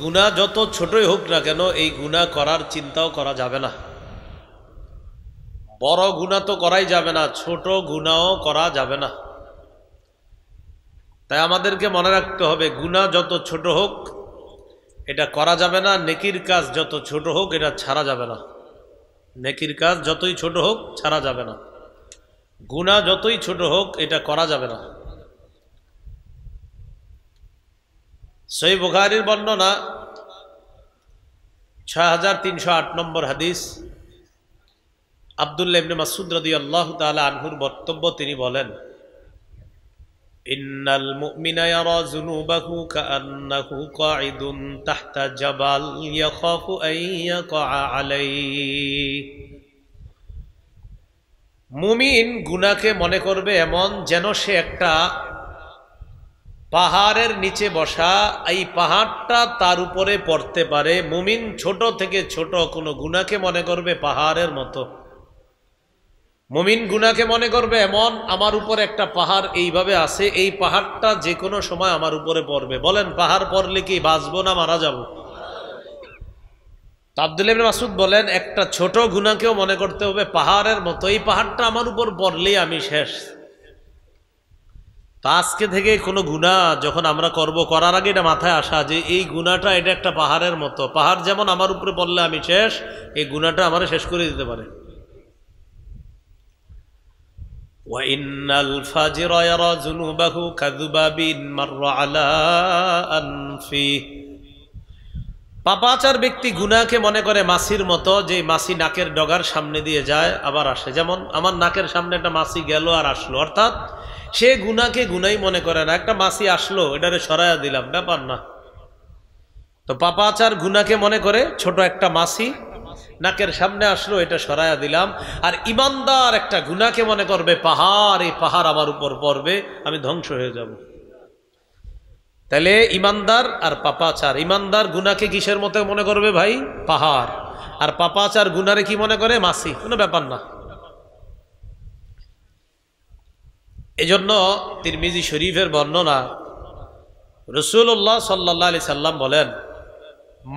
গুণা যত ছোটই হোক না কেন, এই গুণা করার চিন্তাও করা যাবে না। বড় গুণা তো করাই যাবে না, ছোট গুণাও করা যাবে না। তাই আমাদেরকে মনে রাখতে হবে গুণা যত ছোট হোক, এটা করা যাবে না, নেকির কাজ যত ছোট হোক, এটা ছাড়া যাবে না। নেকির কাজ যতই ছোট হোক, ছাড়া যাবে না। গুণা যতই ছোট হোক, এটা করা যাবে না। সই বুখারির বর্ণনা ছয় হাজার তিনশো আট নম্বর হাদিস। আবদুল্লাহ ইবনে মাসুদ রদি আল্লাহ তালা আনহুর বক্তব্য তিনি বলেন, ইন্নাল মুমিনা ইয়ারা যুনুবাহু কাআন্নাহু কাঈদুন তাহতা জাবাল ইয়াখাফু আন ইয়াকা আলাইহি। মুমিন গুনাকে মনে করবে এমন যেন সে একটা পাহাড়ের নিচে বসা, এই পাহাড়টা তার উপরে পড়তে পারে। মুমিন ছোট থেকে ছোট, কোনো গুণাকে মনে করবে পাহাড়ের মতো। মুমিন গুণাকে মনে করবে এমন, আমার উপর একটা পাহাড় এইভাবে আছে, এই পাহাড়টা যে কোনো সময় আমার উপরে পড়বে। বলেন, পাহাড় পড়লে কি বাঁচবো না মারা যাব? আব্দুল মাসুদ বলেন, একটা ছোট গুনাকেও মনে করতে হবে, পাহাড়ের মতো। এই পাহাড়টা আমার উপর পড়লেই আমি শেষ। তা আজকে থেকে কোনো গুণা যখন আমরা করব করার আগে এটা মাথায় আসা যে এই গুণাটা এটা একটা পাহাড়ের মতো পাহাড় যেমন আমার উপরে পড়লে আমি শেষ এই গুণাটা আমার শেষ করে দিতে পারে وإن الفاجر يرى ذنوبه كذباب مر على أنفه পাপাচার ব্যক্তি গুনাকে মনে করে মাসির মতো যে মাসি নাকের ডগার সামনে দিয়ে যায় আবার আসে যেমন আমার নাকের সামনে একটা মাসি গেল আর আসলো অর্থাৎ সে গুনাকে গুনাই মনে করে না। একটা মাসি আসলো, এটারে সরাইয়া দিলাম, ব্যাপার না। তো পাপাচার গুনাকে মনে করে, ছোট একটা মাসি, নাকের সামনে আসলো, এটা সরাইয়া দিলাম। আর ইমানদার একটা গুনাকে মনে করবে, পাহাড়, এই পাহাড় আমার উপর পড়বে, আমি ধ্বংস হয়ে যাব। তাহলে ইমানদার আর পাপাচার ইমানদার গুনাকে কিসের মতো মনে করবে ভাই? পাহাড়। আর পাপাচার গুনারে কি মনে করে? মাসি। কোনো ব্যাপার না। এজন্য তিরমিজি শরীফের বর্ণনা রসুল্লাহ সাল্লাহ আলি সাল্লাম বলেন,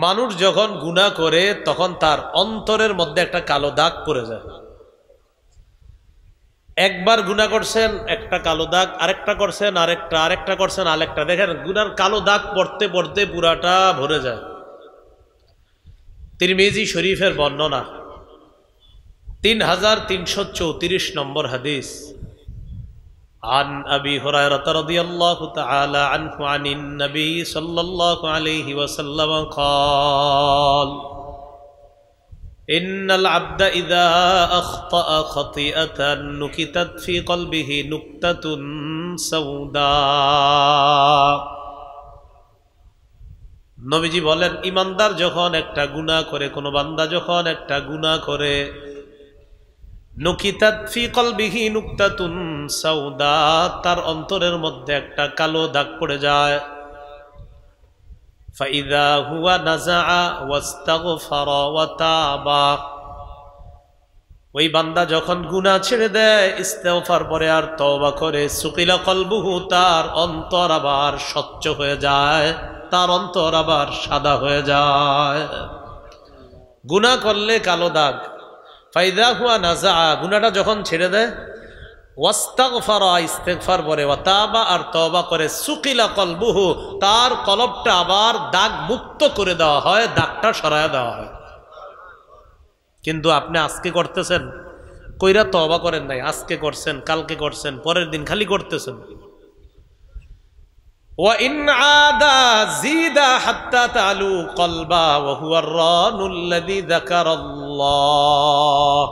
মানুষ যখন গুণা করে তখন তার অন্তরের মধ্যে একটা কালো দাগ পড়ে যায়। একবার গুণা করছেন, একটা কালো দাগ, আরেকটা করছেন, আরেকটা আরেকটা করছেন, আরেকটা। দেখেন, গুনার কালো দাগ পড়তে পড়তে পুরাটা ভরে যায়। তিরমিজি শরীফের বর্ণনা, তিন হাজার তিনশো চৌত্রিশ নম্বর হাদিস। عن أبي هريرة رضي الله تعالى عنه عن النبي صلى الله عليه وسلم قال إن العبد إذا أخطأ خطيئة نكتت في قلبه نكتة سوداء নবীজি বলেন ইমানদার যখন একটা গুণা করে কোনো বান্দা যখন একটা গুণা করে সাউদা, তার অন্তরের মধ্যে একটা কালো দাগ পড়ে যায়। হুয়া নাজা ওই বান্দা যখন গুনাহ ছেড়ে দেয়, ইস্তেগফার পরে আর তওবা করে, সুকিলা কলবুহু, তার অন্তর আবার স্বচ্ছ হয়ে যায়, তার অন্তর আবার সাদা হয়ে যায়। গুনাহ করলে কালো দাগ। ফাইদা হুয়া নাজা গুনাটা যখন ছেড়ে দেয়, ওয়াস্তাগফারা, ইস্তেগফার পরে ওয়াতাবা আর তওবা করে, সুকিলা কলবুহু, তার কলবটা আবার দাগ মুক্ত করে দেওয়া হয়, দাগটা সরায় দেওয়া হয়। কিন্তু আপনি আজকে করতেছেন, কইরা তওবা করেন নাই, আজকে করছেন, কালকে করছেন, পরের দিন খালি করতেছেন। وإن عاد زيد حتى تعلو قلبا وهو الران الذي ذكر الله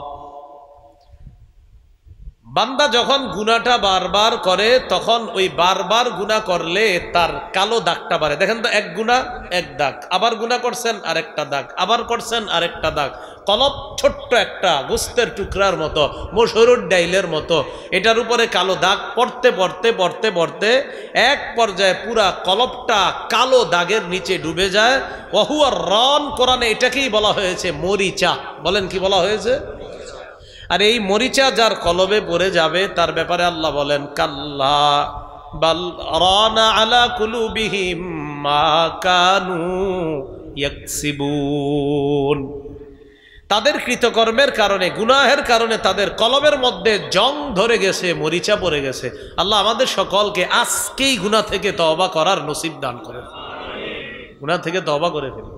বান্দা যখন গুনাটা বারবার করে, তখন ওই বারবার গুণা করলে তার কালো দাগটা বাড়ে। দেখেন তো, এক গুণা এক দাগ। আবার গুণা করছেন, আরেকটা দাগ। আবার করছেন, আরেকটা দাগ। কলপ ছোট্ট একটা, গোস্তের টুকরার মতো, মসুরুর ডাইলের মতো। এটার উপরে কালো দাগ পড়তে পড়তে পড়তে পড়তে এক পর্যায়ে পুরা কলপটা কালো দাগের নিচে ডুবে যায়। অহুয়ার রন কোরআনে এটাকেই বলা হয়েছে মরিচা। বলেন কি বলা হয়েছে? আর এই মরিচা যার কলবে পড়ে যাবে, তার ব্যাপারে আল্লাহ বলেন, কাল্লা মা কানু তাদের কৃতকর্মের কারণে, গুনাহের কারণে তাদের কলমের মধ্যে জং ধরে গেছে, মরিচা পড়ে গেছে। আল্লাহ আমাদের সকলকে আজকেই গুনাহ থেকে তওবা করার নসিব দান করেন। গুনাহ থেকে তওবা করে ফেলুন।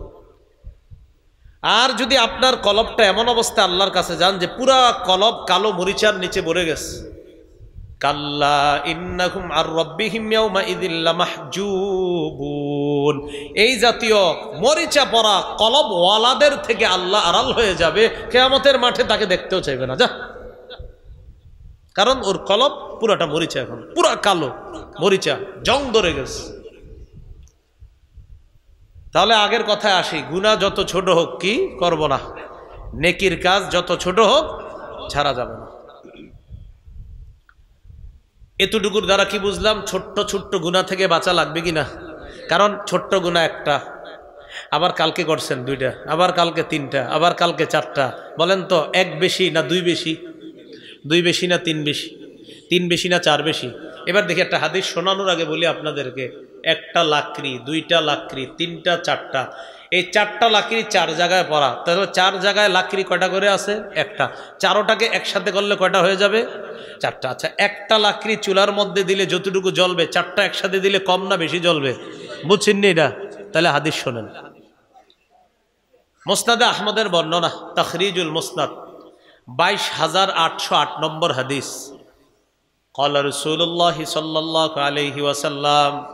আর যদি আপনার কলবটা এমন অবস্থায় আল্লাহর কাছে যান যে পুরা কলব কালো মরিচার নিচে ভরে গেছে। কাল্লা ইন্নাকুম আর রব্বিহিম ইয়াউমা ইদিল্লা মাহজুবুন এই জাতীয় মরিচা পড়া কলব ওয়ালাদের থেকে আল্লাহ আড়াল হয়ে যাবে, কেয়ামতের মাঠে তাকে দেখতেও চাইবে না। যা। কারণ ওর কলব পুরাটা মরিচা এখন। পুরা কালো মরিচা, জং ধরে গেছে। তাহলে আগের কথায় আসি গুণা যত ছোট হোক কি করব না? নেকির কাজ যত ছোট হোক, ছাড়া যাবে না। এতটুকুর দ্বারা কি বুঝলাম, ছোট্ট ছোট্ট গুণা থেকে বাঁচা লাগবে কি না? কারণ ছোট্ট গুণা একটা, আবার কালকে করছেন দুইটা, আবার কালকে তিনটা, আবার কালকে চারটা, বলেন তো, এক বেশি না দুই বেশি? দুই বেশি না তিন বেশি? তিন বেশি না চার বেশি? এবার দেখি একটা হাদিস শোনানোর আগে বলি আপনাদেরকে একটা লাকড়ি, দুইটা লাকড়ি, তিনটা, চারটা। এই চারটা লাকড়ি চার জায়গায় পড়া তাহলে চার জায়গায় লাকড়ি কয়টা করে আছে? একটা। চারোটাকে একসাথে করলে কয়টা হয়ে যাবে? চারটা। আচ্ছা একটা লাকড়ি চুলার মধ্যে দিলে যতটুকু জ্বলবে, চারটা একসাথে দিলে কম না বেশি জ্বলবে? বুঝছেন নি এটা? তাহলে হাদিস শোনেন। মোসনাদে আহমদের বর্ণনা, তখরিজুল মোসনাদ, বাইশ হাজার আটশো আট নম্বর হাদিস। কল রসুল্লাহ সাল্লাহ আলহি ওয়াসাল্লাম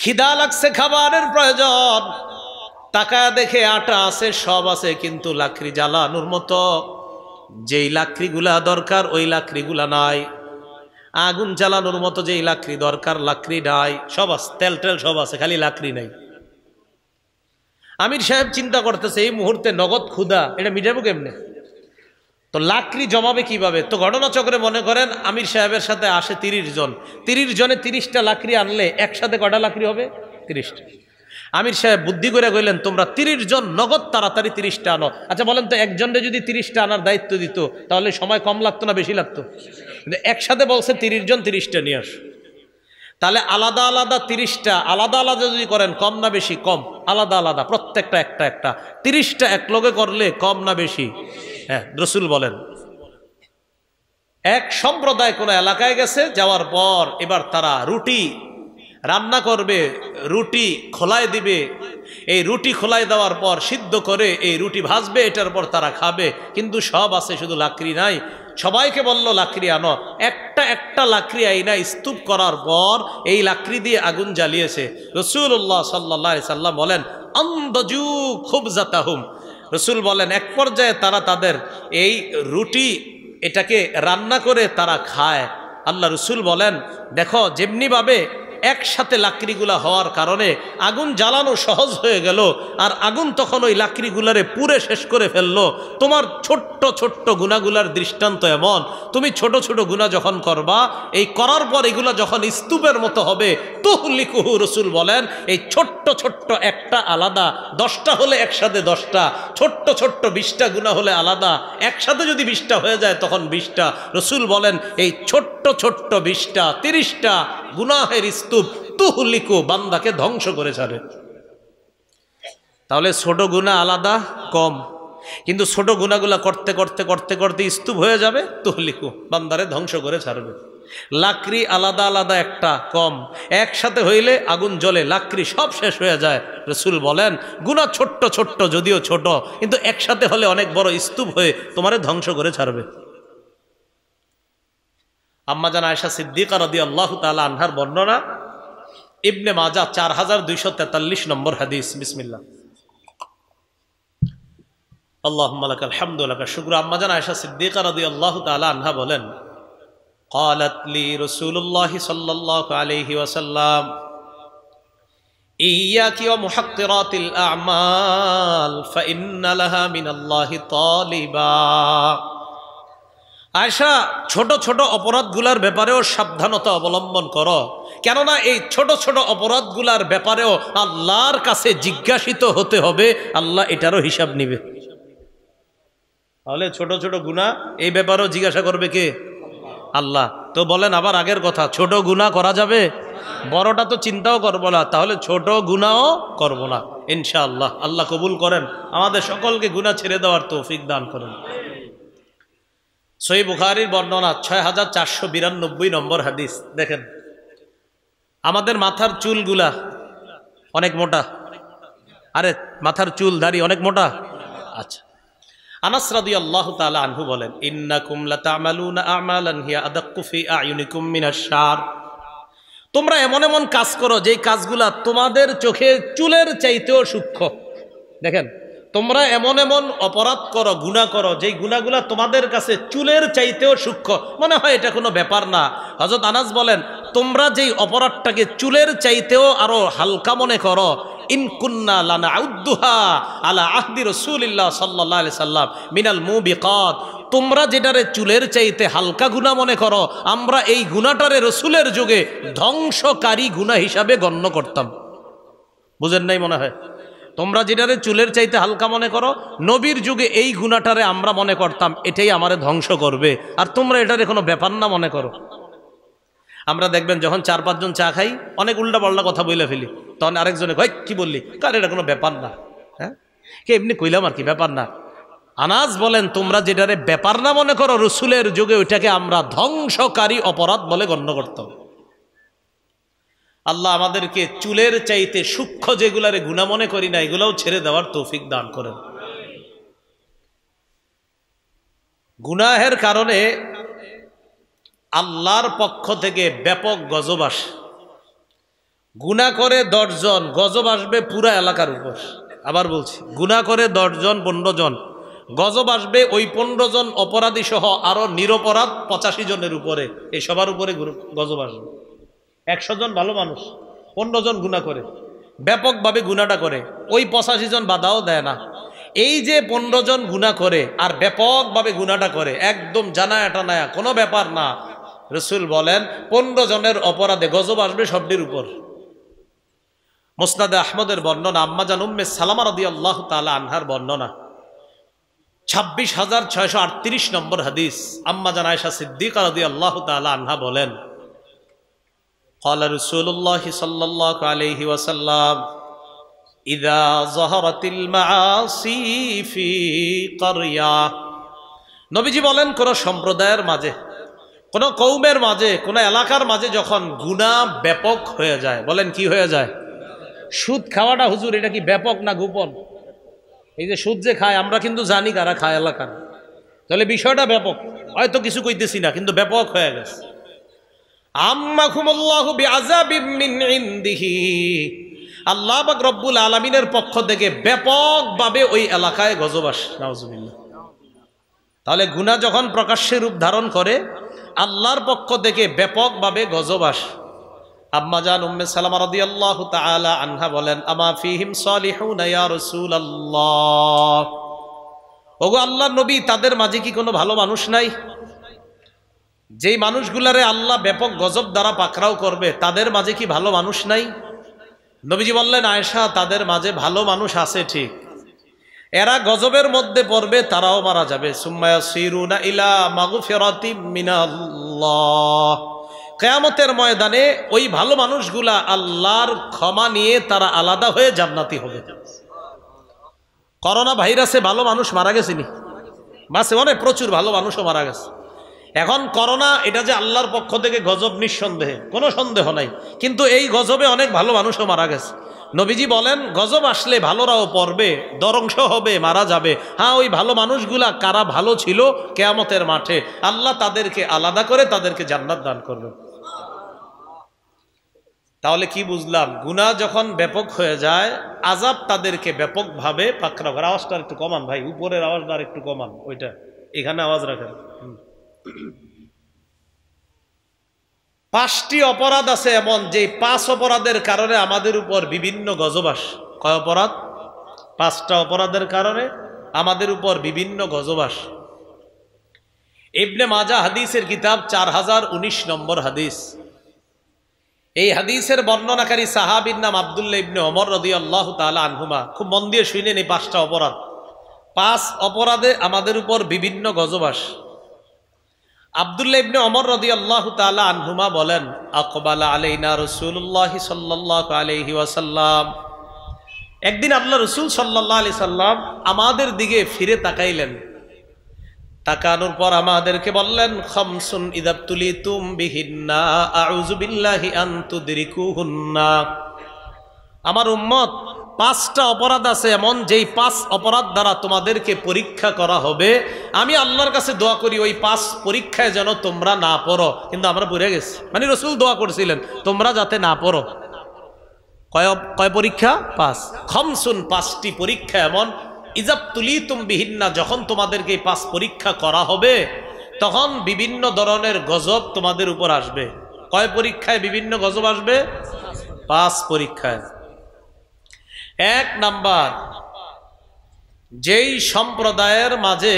খিদা লাগছে, খাবারের প্রয়োজন। টাকা দেখে আটা আছে, সব আছে, কিন্তু লাকড়ি জ্বালানোর মতো। যেই লাকড়িগুলা দরকার, ওই লাকড়িগুলা নাই। আগুন জ্বালানোর মতো যেই লাকড়ি দরকার, লাকড়ি নাই। সব আছে তেল টেল সব আছে, খালি লাকড়ি নাই। আমির সাহেব চিন্তা করতেছে, এই মুহূর্তে নগদ ক্ষুদা এটা মিটাবো কেমনে? তো লাকড়ি জমাবে কীভাবে? তো ঘটনাচক্রে মনে করেন আমির সাহেবের সাথে আসে তিরিশ জন। তিরিশ জনে তিরিশটা লাকড়ি আনলে একসাথে কটা লাকড়ি হবে? তিরিশটা। আমির সাহেব বুদ্ধি করে কইলেন, তোমরা তিরিশ জন নগদ তাড়াতাড়ি তিরিশটা আনো। আচ্ছা বলেন তো একজনে যদি তিরিশটা আনার দায়িত্ব দিত, তাহলে সময় কম লাগতো না, বেশি লাগতো? কিন্তু একসাথে বলছে তিরিশ জন তিরিশটা, নিয়ে আস। তাহলে আলাদা আলাদা তিরিশটা, আলাদা আলাদা যদি করেন, কম না বেশি? কম। আলাদা আলাদা, প্রত্যেকটা একটা একটা। তিরিশটা এক লগে করলে কম না বেশি? হ্যাঁ রসুল বলেন, এক সম্প্রদায় কোনো এলাকায় গেছে, যাওয়ার পর এবার তারা রুটি রান্না করবে, রুটি খোলায় দিবে। এই রুটি খোলায় দেওয়ার পর সিদ্ধ করে এই রুটি ভাজবে, এটার পর তারা খাবে। কিন্তু সব আছে, শুধু লাকড়ি নাই। সবাইকে বলল, লাকড়ি আনো। একটা একটা লাকড়ি আইনা স্তূপ করার পর এই লাকড়ি দিয়ে আগুন জ্বালিয়েছে। রসুল্লাহ সাল্লাহ সাল্লাম বলেন অন্দজু খুব জাতাহুম রসুল বলেন, এক পর্যায়ে তারা তাদের এই রুটি এটাকে রান্না করে তারা খায়। আল্লাহ রসুল বলেন, দেখো, যেমনিভাবে একসাথে লাকড়িগুলা হওয়ার কারণে আগুন জ্বালানো সহজ হয়ে গেল, আর আগুন তখন ওই লাকড়িগুলারে পুরে শেষ করে ফেলল। তোমার ছোট্ট ছোট্ট গুণাগুলার দৃষ্টান্ত এমন। তুমি ছোট ছোট গুণা যখন করবা, এই করার পর এগুলা যখন স্তূপের মতো হবে তুহলিকুহু রসুল বলেন, এই ছোট্ট ছোট্ট একটা আলাদা, দশটা হলে একসাথে দশটা, ছোট্ট ছোট্ট বিশটা গুণা হলে আলাদা, একসাথে যদি বিশটা হয়ে যায় তখন বিশটা। রসুল বলেন, এই ছোট্ট ছোট্ট বিশটা, তিরিশটা গুনাহের স্তূপ তুহলিকু বান্দাকে ধ্বংস করে ছাড়ে। তাহলে ছোট গুণা আলাদা, কম। কিন্তু ছোট গুণাগুলা করতে করতে করতে করতে স্তূপ হয়ে যাবে, তুহলিকু বান্দারে ধ্বংস করে ছাড়বে। লাকড়ি আলাদা আলাদা একটা, কম। একসাথে হইলে আগুন জ্বলে, লাকড়ি সব শেষ হয়ে যায়। রসুল বলেন, গুণা ছোট্ট ছোট্ট, যদিও ছোট, কিন্তু একসাথে হলে অনেক বড় স্তূপ হয়ে তোমারে ধ্বংস করে ছাড়বে। আম্মাজান আয়সা সিদ্দিকা রদি আল্লাহ তালা আনহার বর্ণনা ইবনে মাজা চার হাজার দুইশো তেতাল্লিশ নম্বর হাদিস বিসমিল্লা আল্লাহ মালাক আলহামদুল্লাহ শুক্র আম্মাজান আয়সা সিদ্দিকা রদি আল্লাহ তালা আনহা বলেন قالت لي رسول الله صلى الله عليه وسلم ইয়াকি ও মুহাক্কিরাতিল আমাল ফাইন্না লাহা মিনাল্লাহি তালিবা আয়সা ছোট ছোট অপরাধগুলার ব্যাপারেও সাবধানতা অবলম্বন করো। কেননা এই ছোট ছোট অপরাধগুলার ব্যাপারেও আল্লাহর কাছে জিজ্ঞাসিত হতে হবে, আল্লাহ এটারও হিসাব নিবে। তাহলে ছোট ছোট গুণা এই ব্যাপারেও জিজ্ঞাসা করবে কে? আল্লাহ। তো বলেন আবার আগের কথা, ছোট গুণা করা যাবে? বড়টা তো চিন্তাও করব না, তাহলে ছোট গুণাও করব না, ইনশাআল্লাহ। আল্লাহ কবুল করেন। আমাদের সকলকে গুণা ছেড়ে দেওয়ার তৌফিক দান করেন। সই বুখারির বর্ণনা ছয় হাজার চারশো বিরানব্বই নম্বর হাদিস। দেখেন, আমাদের মাথার চুলগুলা অনেক মোটা। আরে, মাথার চুল, দাড়ি অনেক মোটা? আচ্ছা। আনাস রাদিয়াল্লাহু তাআলা আনহু বলেন, ইন্নাকুম লাতা'মালুনা আ'মালান হিয়া আদাক্কু ফি আ'য়ুনিকুম মিনাশ শার। তোমরা এমন এমন কাজ করো, যেই কাজগুলা তোমাদের চোখে চুলের চাইতেও সূক্ষ্ম। দেখেন তোমরা এমন এমন অপরাধ করো গুণা করো, যেই গুণাগুলা তোমাদের কাছে চুলের চাইতেও সূক্ষ্ম। মনে হয় এটা কোনো ব্যাপার না। হজরত আনাস বলেন, তোমরা যেই অপরাধটাকে চুলের চাইতেও আরও হালকা মনে করো ইনকুন্না লানা আউদ্দুহা আলা আহদি রসুলিল্লাহ সাল্লাহ সাল্লাম মিনাল মুবিকাত। তোমরা যেটারে চুলের চাইতে হালকা গুণা মনে করো, আমরা এই গুণাটারে রসুলের যুগে ধ্বংসকারী গুণা হিসাবে গণ্য করতাম। বুঝেন নাই মনে হয়? তোমরা যেটারে চুলের চাইতে হালকা মনে করো, নবীর যুগে এই গুণাটারে আমরা মনে করতাম, এটাই আমারে ধ্বংস করবে। আর তোমরা এটারে কোনো ব্যাপার না মনে করো। আমরা দেখবেন যখন চার পাঁচজন চা খাই, অনেক উল্টা পাল্টা কথা বইলে ফেলি। তখন আরেকজনে কয় কি বললি? কার এটা কোনো ব্যাপার না। হ্যাঁ? কে এমনি কইলাম আর কি, ব্যাপার না। আনাজ বলেন, তোমরা যেটারে ব্যাপার না মনে করো, রসুলের যুগে ওইটাকে আমরা ধ্বংসকারী অপরাধ বলে গণ্য করতাম। আল্লাহ আমাদেরকে চুলের চাইতে সূক্ষ্ম যেগুলারে গুণা মনে করি না, এগুলাও ছেড়ে দেওয়ার তৌফিক দান করেন। গুনাহের কারণে আল্লাহর পক্ষ থেকে ব্যাপক গজব আসে। গুণা করে দশজন, গজব আসবে পুরা এলাকার উপর। আবার বলছি গুণা করে দশজন পনেরো জন গজব আসবে ওই পনেরো জন অপরাধী সহ আরও নিরপরাধ পঁচাশি জনের উপরে। এই সবার উপরে গজব আসবে। একশো জন ভালো মানুষ, পনেরো জন গুণা করে, ব্যাপকভাবে গুণাটা করে, ওই পঁচাশি জন বাধাও দেয় না। এই যে পনেরো জন গুণা করে আর ব্যাপকভাবে গুণাটা করে, একদম জানায় টানায়া, কোনো ব্যাপার না। রসুল বলেন, পনেরো জনের অপরাধে গজব আসবে সবটির উপর। মোসনাদে আহমদের বর্ণনা আম্মাজান উম্মে সালামা রদি আল্লাহ তালা আনহার বর্ণনা। ছাব্বিশ হাজার ছয়শো আটত্রিশ নম্বর হাদিস আম্মাজান আয়সা সিদ্দিকা রদি আল্লাহ তালা আনহা বলেন قال رسول الله صلى الله عليه وسلم إذا ظهرت المعاصي في قرية নবীজি বলেন কোন সম্প্রদায়ের মাঝে কোন কৌমের মাঝে কোন এলাকার মাঝে যখন গুণা ব্যাপক হয়ে যায় বলেন কি হয়ে যায় সুদ খাওয়াটা হুজুর এটা কি ব্যাপক না গোপন এই যে সুদ যে খায় আমরা কিন্তু জানি কারা খায় এলাকার তাহলে বিষয়টা ব্যাপক হয়তো কিছু কইতেছি না কিন্তু ব্যাপক হয়ে গেছে আল্লাহ রব্বুল আলমিনের পক্ষ থেকে ব্যাপকভাবে ওই এলাকায় গজবাস নাউজুবিল্লাহ। তাহলে গুণা যখন প্রকাশ্যে রূপ ধারণ করে আল্লাহর পক্ষ থেকে ব্যাপকভাবে গজবাস আম্মাজান উম্মে সালামা রাদিয়াল্লাহু তাআলা আনহা বলেন আমা ফিহিম সালিহুনা ইয়া রাসূলুল্লাহ? ওগো আল্লাহ নবী তাদের মাঝে কি কোনো ভালো মানুষ নাই? যেই মানুষগুলারে আল্লাহ ব্যাপক গজব দ্বারা পাকড়াও করবে, তাদের মাঝে কি ভালো মানুষ নাই? নবীজি বললেন, আয়েশা, তাদের মাঝে ভালো মানুষ আছে ঠিক। এরা গজবের মধ্যে পড়বে, তারাও মারা যাবে। কেয়ামতের ময়দানে ওই ভালো মানুষগুলা আল্লাহর ক্ষমা নিয়ে তারা আলাদা হয়ে জান্নাতি হবে। করোনা ভাইরাসে ভালো মানুষ মারা গেছিনি মাসে অনেক প্রচুর ভালো মানুষও মারা গেছে। এখন করোনা, এটা যে আল্লাহর পক্ষ থেকে গজব নিঃসন্দেহে, কোনো সন্দেহ নাই। কিন্তু এই গজবে অনেক ভালো মানুষও মারা গেছে। নবীজি বলেন, গজব আসলে ভালোরাও পড়বে, দরংশ হবে, মারা যাবে। হ্যাঁ ওই ভালো মানুষগুলা কারা ভালো ছিল কেয়ামতের মাঠে, আল্লাহ তাদেরকে আলাদা করে তাদেরকে জান্নাত দান করবে তাহলে কি বুঝলাম? গুণা যখন ব্যাপক হয়ে যায় আজাব তাদেরকে ব্যাপকভাবে পাকড়া করে। আওয়াজটা একটু কমান ভাই, উপরের আওয়াজটা আর একটু কমান, ওইটা। এখানে আওয়াজ রাখেন। পাঁচটি অপরাধ আছে এমন যে পাঁচ অপরাধের কারণে আমাদের উপর বিভিন্ন গজবাস কয় অপরাধ? পাঁচটা অপরাধের কারণে আমাদের উপর বিভিন্ন গজবাস ইবনে মাজা হাদিসের কিতাব চার হাজার উনিশ নম্বর হাদিস। এই হাদিসের বর্ণনাকারী সাহাবির নাম আবদুল্লাহ ইবনে অমর রদি আল্লাহ তালা আনহুমা। খুব মন দিয়ে শুনেন এই পাঁচটা অপরাধ। পাঁচ অপরাধে আমাদের উপর বিভিন্ন গজবাস আবদুল্লাহ ইবনে অমর রদি আল্লাহ তালা আনহুমা বলেন, আকবালা আলাইনা রসুল্লাহ সাল্লাহ আলহি ওয়াসাল্লাম। একদিন আল্লাহ রসুল সাল্লাহ আলি সাল্লাম আমাদের দিকে ফিরে তাকাইলেন। তাকানোর পর আমাদেরকে বললেন, খমসুন ইদাবতুলি তুম বিহিন্না আউজুবিল্লাহি আন্তুদ্রিকুহুন্না আমার উম্মত পাঁচটা অপরাধ আছে এমন যেই পাঁচ অপরাধ দ্বারা তোমাদেরকে পরীক্ষা করা হবে। আমি আল্লাহর কাছে দোয়া করি, ওই পাঁচ পরীক্ষায় যেন তোমরা না পড়ো। কিন্তু আমরা পড়ে গেছি। মানে রসুল দোয়া করছিলেন, তোমরা যাতে না পড়ো। কয় কয় পরীক্ষা? পাঁচ। খমসুন, পাঁচটি পরীক্ষা এমন। ইজাব তুলি তুম বিহিন্না, যখন তোমাদেরকে এই পাঁচ পরীক্ষা করা হবে, তখন বিভিন্ন ধরনের গজব তোমাদের উপর আসবে। কয় পরীক্ষায় বিভিন্ন গজব আসবে? পাঁচ পরীক্ষায়। এক নাম্বার, যেই সম্প্রদায়ের মাঝে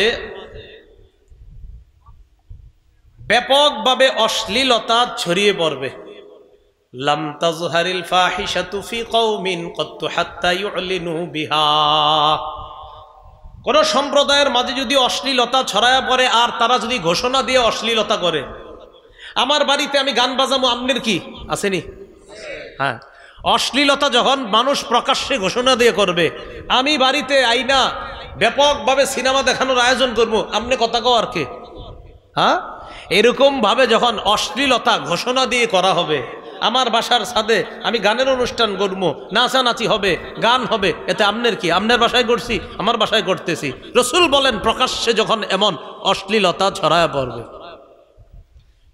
ব্যাপকভাবে অশ্লীলতা ছড়িয়ে পড়বে। বিহা। কোন সম্প্রদায়ের মাঝে যদি অশ্লীলতা ছড়ায়া পড়ে, আর তারা যদি ঘোষণা দিয়ে অশ্লীলতা করে, আমার বাড়িতে আমি গান বাজাবো আমনের কি? আসেনি? হ্যাঁ। অশ্লীলতা যখন মানুষ প্রকাশ্যে ঘোষণা দিয়ে করবে, আমি বাড়িতে আইনা ব্যাপকভাবে সিনেমা দেখানোর আয়োজন করব, আপনি কথা কও আর কে? হ্যাঁ? এরকম ভাবে যখন অশ্লীলতা ঘোষণা দিয়ে করা হবে, আমার বাসার সাথে আমি গানের অনুষ্ঠান করব, নাচানাচি হবে, গান হবে, এতে আমনের কি? আমনের বাসায় করছি, আমার বাসায় করতেছি। রসুল বলেন, প্রকাশ্যে যখন এমন অশ্লীলতা ছড়ায় পড়বে,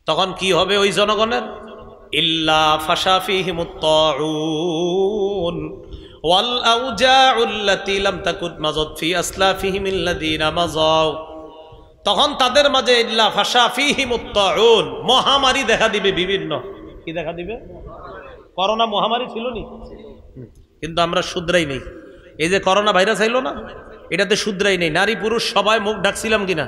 তখন কি হবে ওই জনগণের? ইল্লা ফাশাফিহিমুত্তাউন ওয়াল আউজাউল্লাতি লাম তাকুন মাযাদ ফি আসলাফিহিম আল্লাযীনা মাযাও তখন তাদের মাঝে ইল্লা ফাশাফিহিমুত্তাউন মহামারী দেখা দিবে বিভিন্ন। কি দেখা দিবে? করোনা মহামারী ছিল নি কিন্তু আমরা শুধরাই নেই। এই যে করোনা ভাইরাস আইলো না, এটাতে শুধরাই নেই। নারী পুরুষ সবাই মুখ ডাকছিলাম কিনা?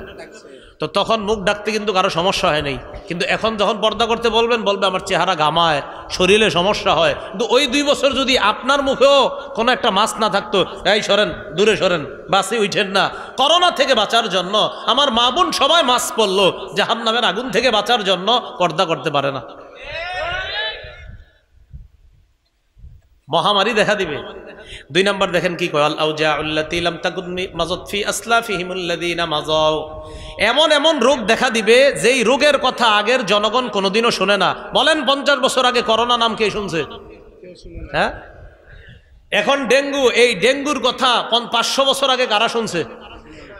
তো তখন মুখ ডাকতে কিন্তু কারও সমস্যা হয় নাই। কিন্তু এখন যখন পর্দা করতে বলবেন, বলবে আমার চেহারা গামায় শরীরে সমস্যা হয়। কিন্তু ওই দুই বছর যদি আপনার মুখেও কোনো একটা মাছ না থাকতো, এই সরেন, দূরে সরেন, বাসে উঠেন না। করোনা থেকে বাঁচার জন্য, আমার মা বোন সবাই মাছ পড়ল জাহান নামের আগুন থেকে বাঁচার জন্য পর্দা করতে পারে না। মহামারী দেখা দিবে। দুই নম্বর দেখেন কি কয় এমন এমন রোগ দেখা দিবে, যেই রোগের কথা আগের জনগণ কোনোদিনও শোনে না। বলেন পঞ্চাশ বছর আগে করোনা নাম কে শুনছে? হ্যাঁ? এখন ডেঙ্গু, এই ডেঙ্গুর কথা পাঁচশো বছর আগে কারা শুনছে?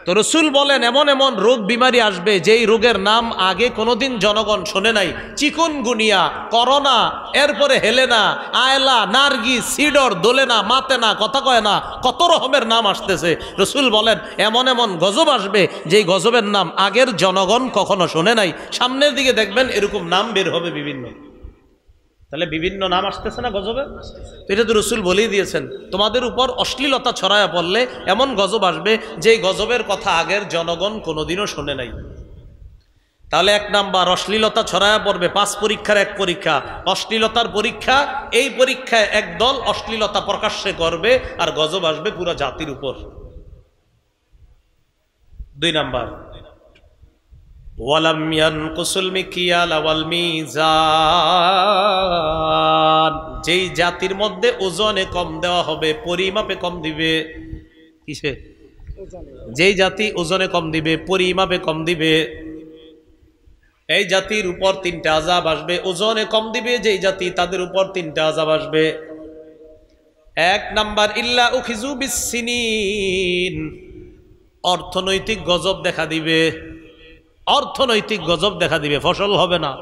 তো রসুল বলেন, এমন এমন রোগ বিমারি আসবে, যেই রোগের নাম আগে কোনোদিন জনগণ শোনে নাই। চিকুন গুনিয়া, করোনা, এরপরে হেলেনা, আয়লা নার্গি সিডর, দোলেনা, মাতেনা, কথা কয় না, কত রকমের নাম আসতেছে। রসুল বলেন, এমন এমন গজব আসবে, যেই গজবের নাম আগের জনগণ কখনো শোনে নাই। সামনের দিকে দেখবেন এরকম নাম বের হবে বিভিন্ন। তাহলে বিভিন্ন নাম আসতেছে না গজবে? এটা তো রসুল বলেই দিয়েছেন, তোমাদের উপর অশ্লীলতা ছড়ায়া পড়লে এমন গজব আসবে যে গজবের কথা আগের জনগণ কোনোদিনও শোনে নাই। তাহলে এক নাম্বার, অশ্লীলতা ছড়ায়া পড়বে, পাঁচ পরীক্ষার এক পরীক্ষা। অশ্লীলতার পরীক্ষা, এই পরীক্ষায় এক দল অশ্লীলতা প্রকাশ্যে করবে আর গজব আসবে পুরো জাতির উপর। দুই নাম্বার ওয়াল যেই জাতির মধ্যে ওজনে কম দেওয়া হবে, পরিমাপে কম দিবে, কিসে? যেই জাতি ওজনে কম দিবে, পরিমাপে কম দিবে, এই জাতির উপর তিনটা আজাব আসবে। ওজনে কম দিবে যেই জাতি, তাদের উপর তিনটা আজাব আসবে। এক নাম্বার, ইল্লা উখিজু বিসিনিন। অর্থনৈতিক গজব দেখা দিবে। অর্থনৈতিক গজব দেখা দিবে, ফসল হবে না।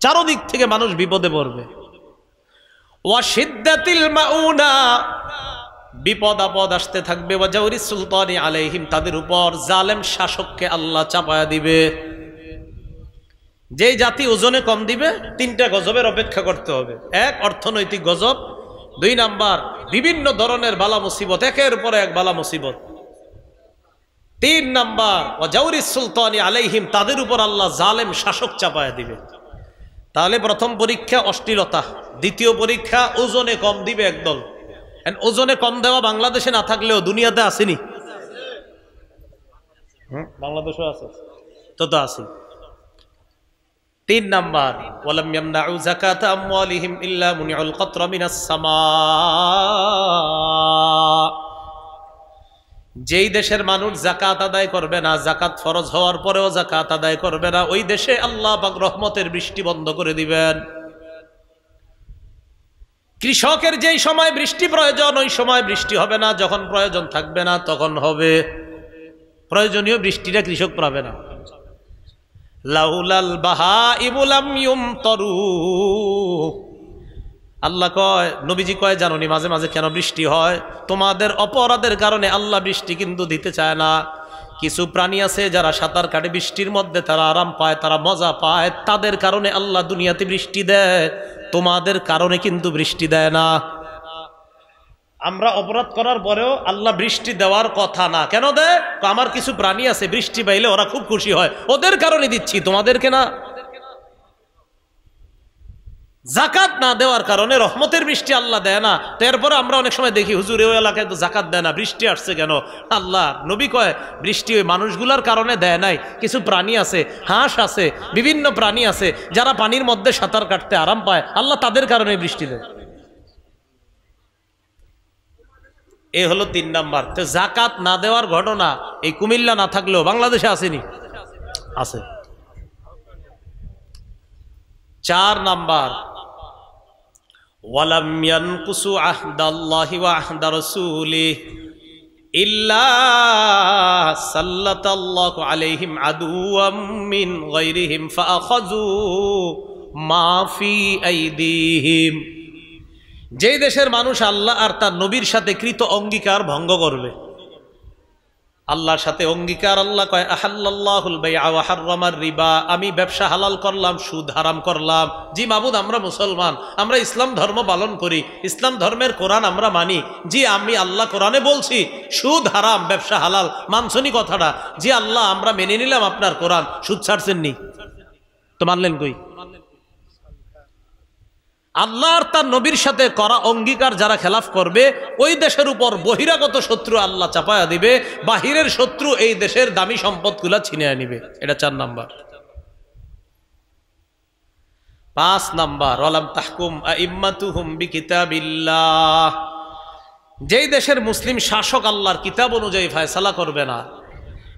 চারোদিক থেকে মানুষ বিপদে পড়বে। বিপদ আপদ আসতে থাকবে। ওয়াজাউরি সুলতানি আলাইহিম, তাদের উপর জালেম শাসককে আল্লাহ চাপায়া দিবে। যেই জাতি ওজনে কম দিবে, তিনটা গজবের অপেক্ষা করতে হবে। এক, অর্থনৈতিক গজব। দুই নাম্বার, বিভিন্ন ধরনের বালা মুসিবত। একের পর এক বালা মুসিবত। তিন নাম্বার ওজাউরি সুলতানি আলাইহিম, তাদের উপর আল্লাহ জালেম শাসক চাপায় দিবে। তাহলে প্রথম পরীক্ষা অশ্লীলতা, দ্বিতীয় পরীক্ষা ওজনে কম দিবে একদল। ওজনে কম দেওয়া বাংলাদেশে না থাকলেও দুনিয়াতে আসেনি। বাংলাদেশেও আছে। তো তো আছে। তিন নাম্বার ইল্লা যেই দেশের মানুষ জাকাত আদায় করবে না জাকাত ফরজ হওয়ার পরেও জাকাত আদায় করবে না, ওই দেশে আল্লাহ পাক রহমতের বৃষ্টি বন্ধ করে দিবেন। কৃষকের যেই সময় বৃষ্টি প্রয়োজন, ওই সময় বৃষ্টি হবে না, যখন প্রয়োজন থাকবে না, তখন হবে। প্রয়োজনীয় বৃষ্টিটা কৃষক পাবে না। লাউলাল বাহা ইবুলাম তরু আল্লাহ কয়, নবীজি কয় জাননি মাঝে মাঝে কেন বৃষ্টি হয়? তোমাদের অপরাধের কারণে আল্লাহ বৃষ্টি কিন্তু দিতে চায় না। কিছু প্রাণী আছে যারা সাঁতার কাটে, বৃষ্টির মধ্যে তারা আরাম পায়, তারা মজা পায়। তাদের কারণে আল্লাহ দুনিয়াতে বৃষ্টি দেয়। তোমাদের কারণে কিন্তু বৃষ্টি দেয় না। আমরা অপরাধ করার পরেও আল্লাহ বৃষ্টি দেওয়ার কথা না। কেন দেয়? আমার কিছু প্রাণী আছে, বৃষ্টি পাইলে ওরা খুব খুশি হয়। ওদের কারণে দিচ্ছি, তোমাদেরকে না। জাকাত না দেওয়ার কারণে রহমতের বৃষ্টি আল্লাহ দেয় না। তো এরপরে আমরা অনেক সময় দেখি, হুজুর ওই এলাকায় তো জাকাত দেয় না, বৃষ্টি আসছে কেন? আল্লাহ, নবী কয়, বৃষ্টি ওই মানুষগুলার কারণে দেয় নাই। কিছু প্রাণী আছে, হাঁস আছে, বিভিন্ন প্রাণী আছে, যারা পানির মধ্যে সাঁতার কাটতে আরাম পায়। আল্লাহ তাদের কারণে বৃষ্টি দেয়। এ হলো তিন নাম্বার। তো জাকাত না দেওয়ার ঘটনা, এই কুমিল্লা না থাকলেও বাংলাদেশে আসেনি। আছে। চার নাম্বার ওয়ালাম ইয়ানকুসু আহদাল্লাহি ওয়া আহদা রাসূলিহি ইল্লা সাল্লাতাল্লাহু আলাইহিম আদুওয়াম মিন গায়রিহিম ফাআখাযু মা ফি আইদিহিম। যেই দেশের মানুষ আল্লাহ আর তার নবীর সাথে কৃত অঙ্গীকার ভঙ্গ করবে। আল্লাহর সাথে অঙ্গীকার, আল্লাহ কয় আহাল্লাহুল হাররামার রিবা। আমি ব্যবসা হালাল করলাম, সুদ হারাম করলাম। জি মাবুদ, আমরা মুসলমান। আমরা ইসলাম ধর্ম পালন করি। ইসলাম ধর্মের কোরআন আমরা মানি। জি আমি আল্লাহ কোরআনে বলছি, সুদ হারাম, ব্যবসা হালাল। মানসনি কথাটা। জি আল্লাহ, আমরা মেনে নিলাম আপনার কোরআন। সুদ ছাড়ছেন নি তো মানলেন কই? আল্লাহ আর তার নবীর সাথে করা অঙ্গীকার যারা খেলাফ করবে, ওই দেশের উপর বহিরাগত শত্রু আল্লাহ চাপায়া দিবে, বাহিরের শত্রু এই দেশের দামি সম্পদগুলা ছিনিয়ে নিবে। এটা চার নাম্বার। পাঁচ নাম্বার, ওয়ালাম তাহকুম আইম্মাতুহুম বিকিতাবিল্লাহ। যেই দেশের মুসলিম শাসক আল্লাহর কিতাব অনুযায়ী ফায়সালা করবে না,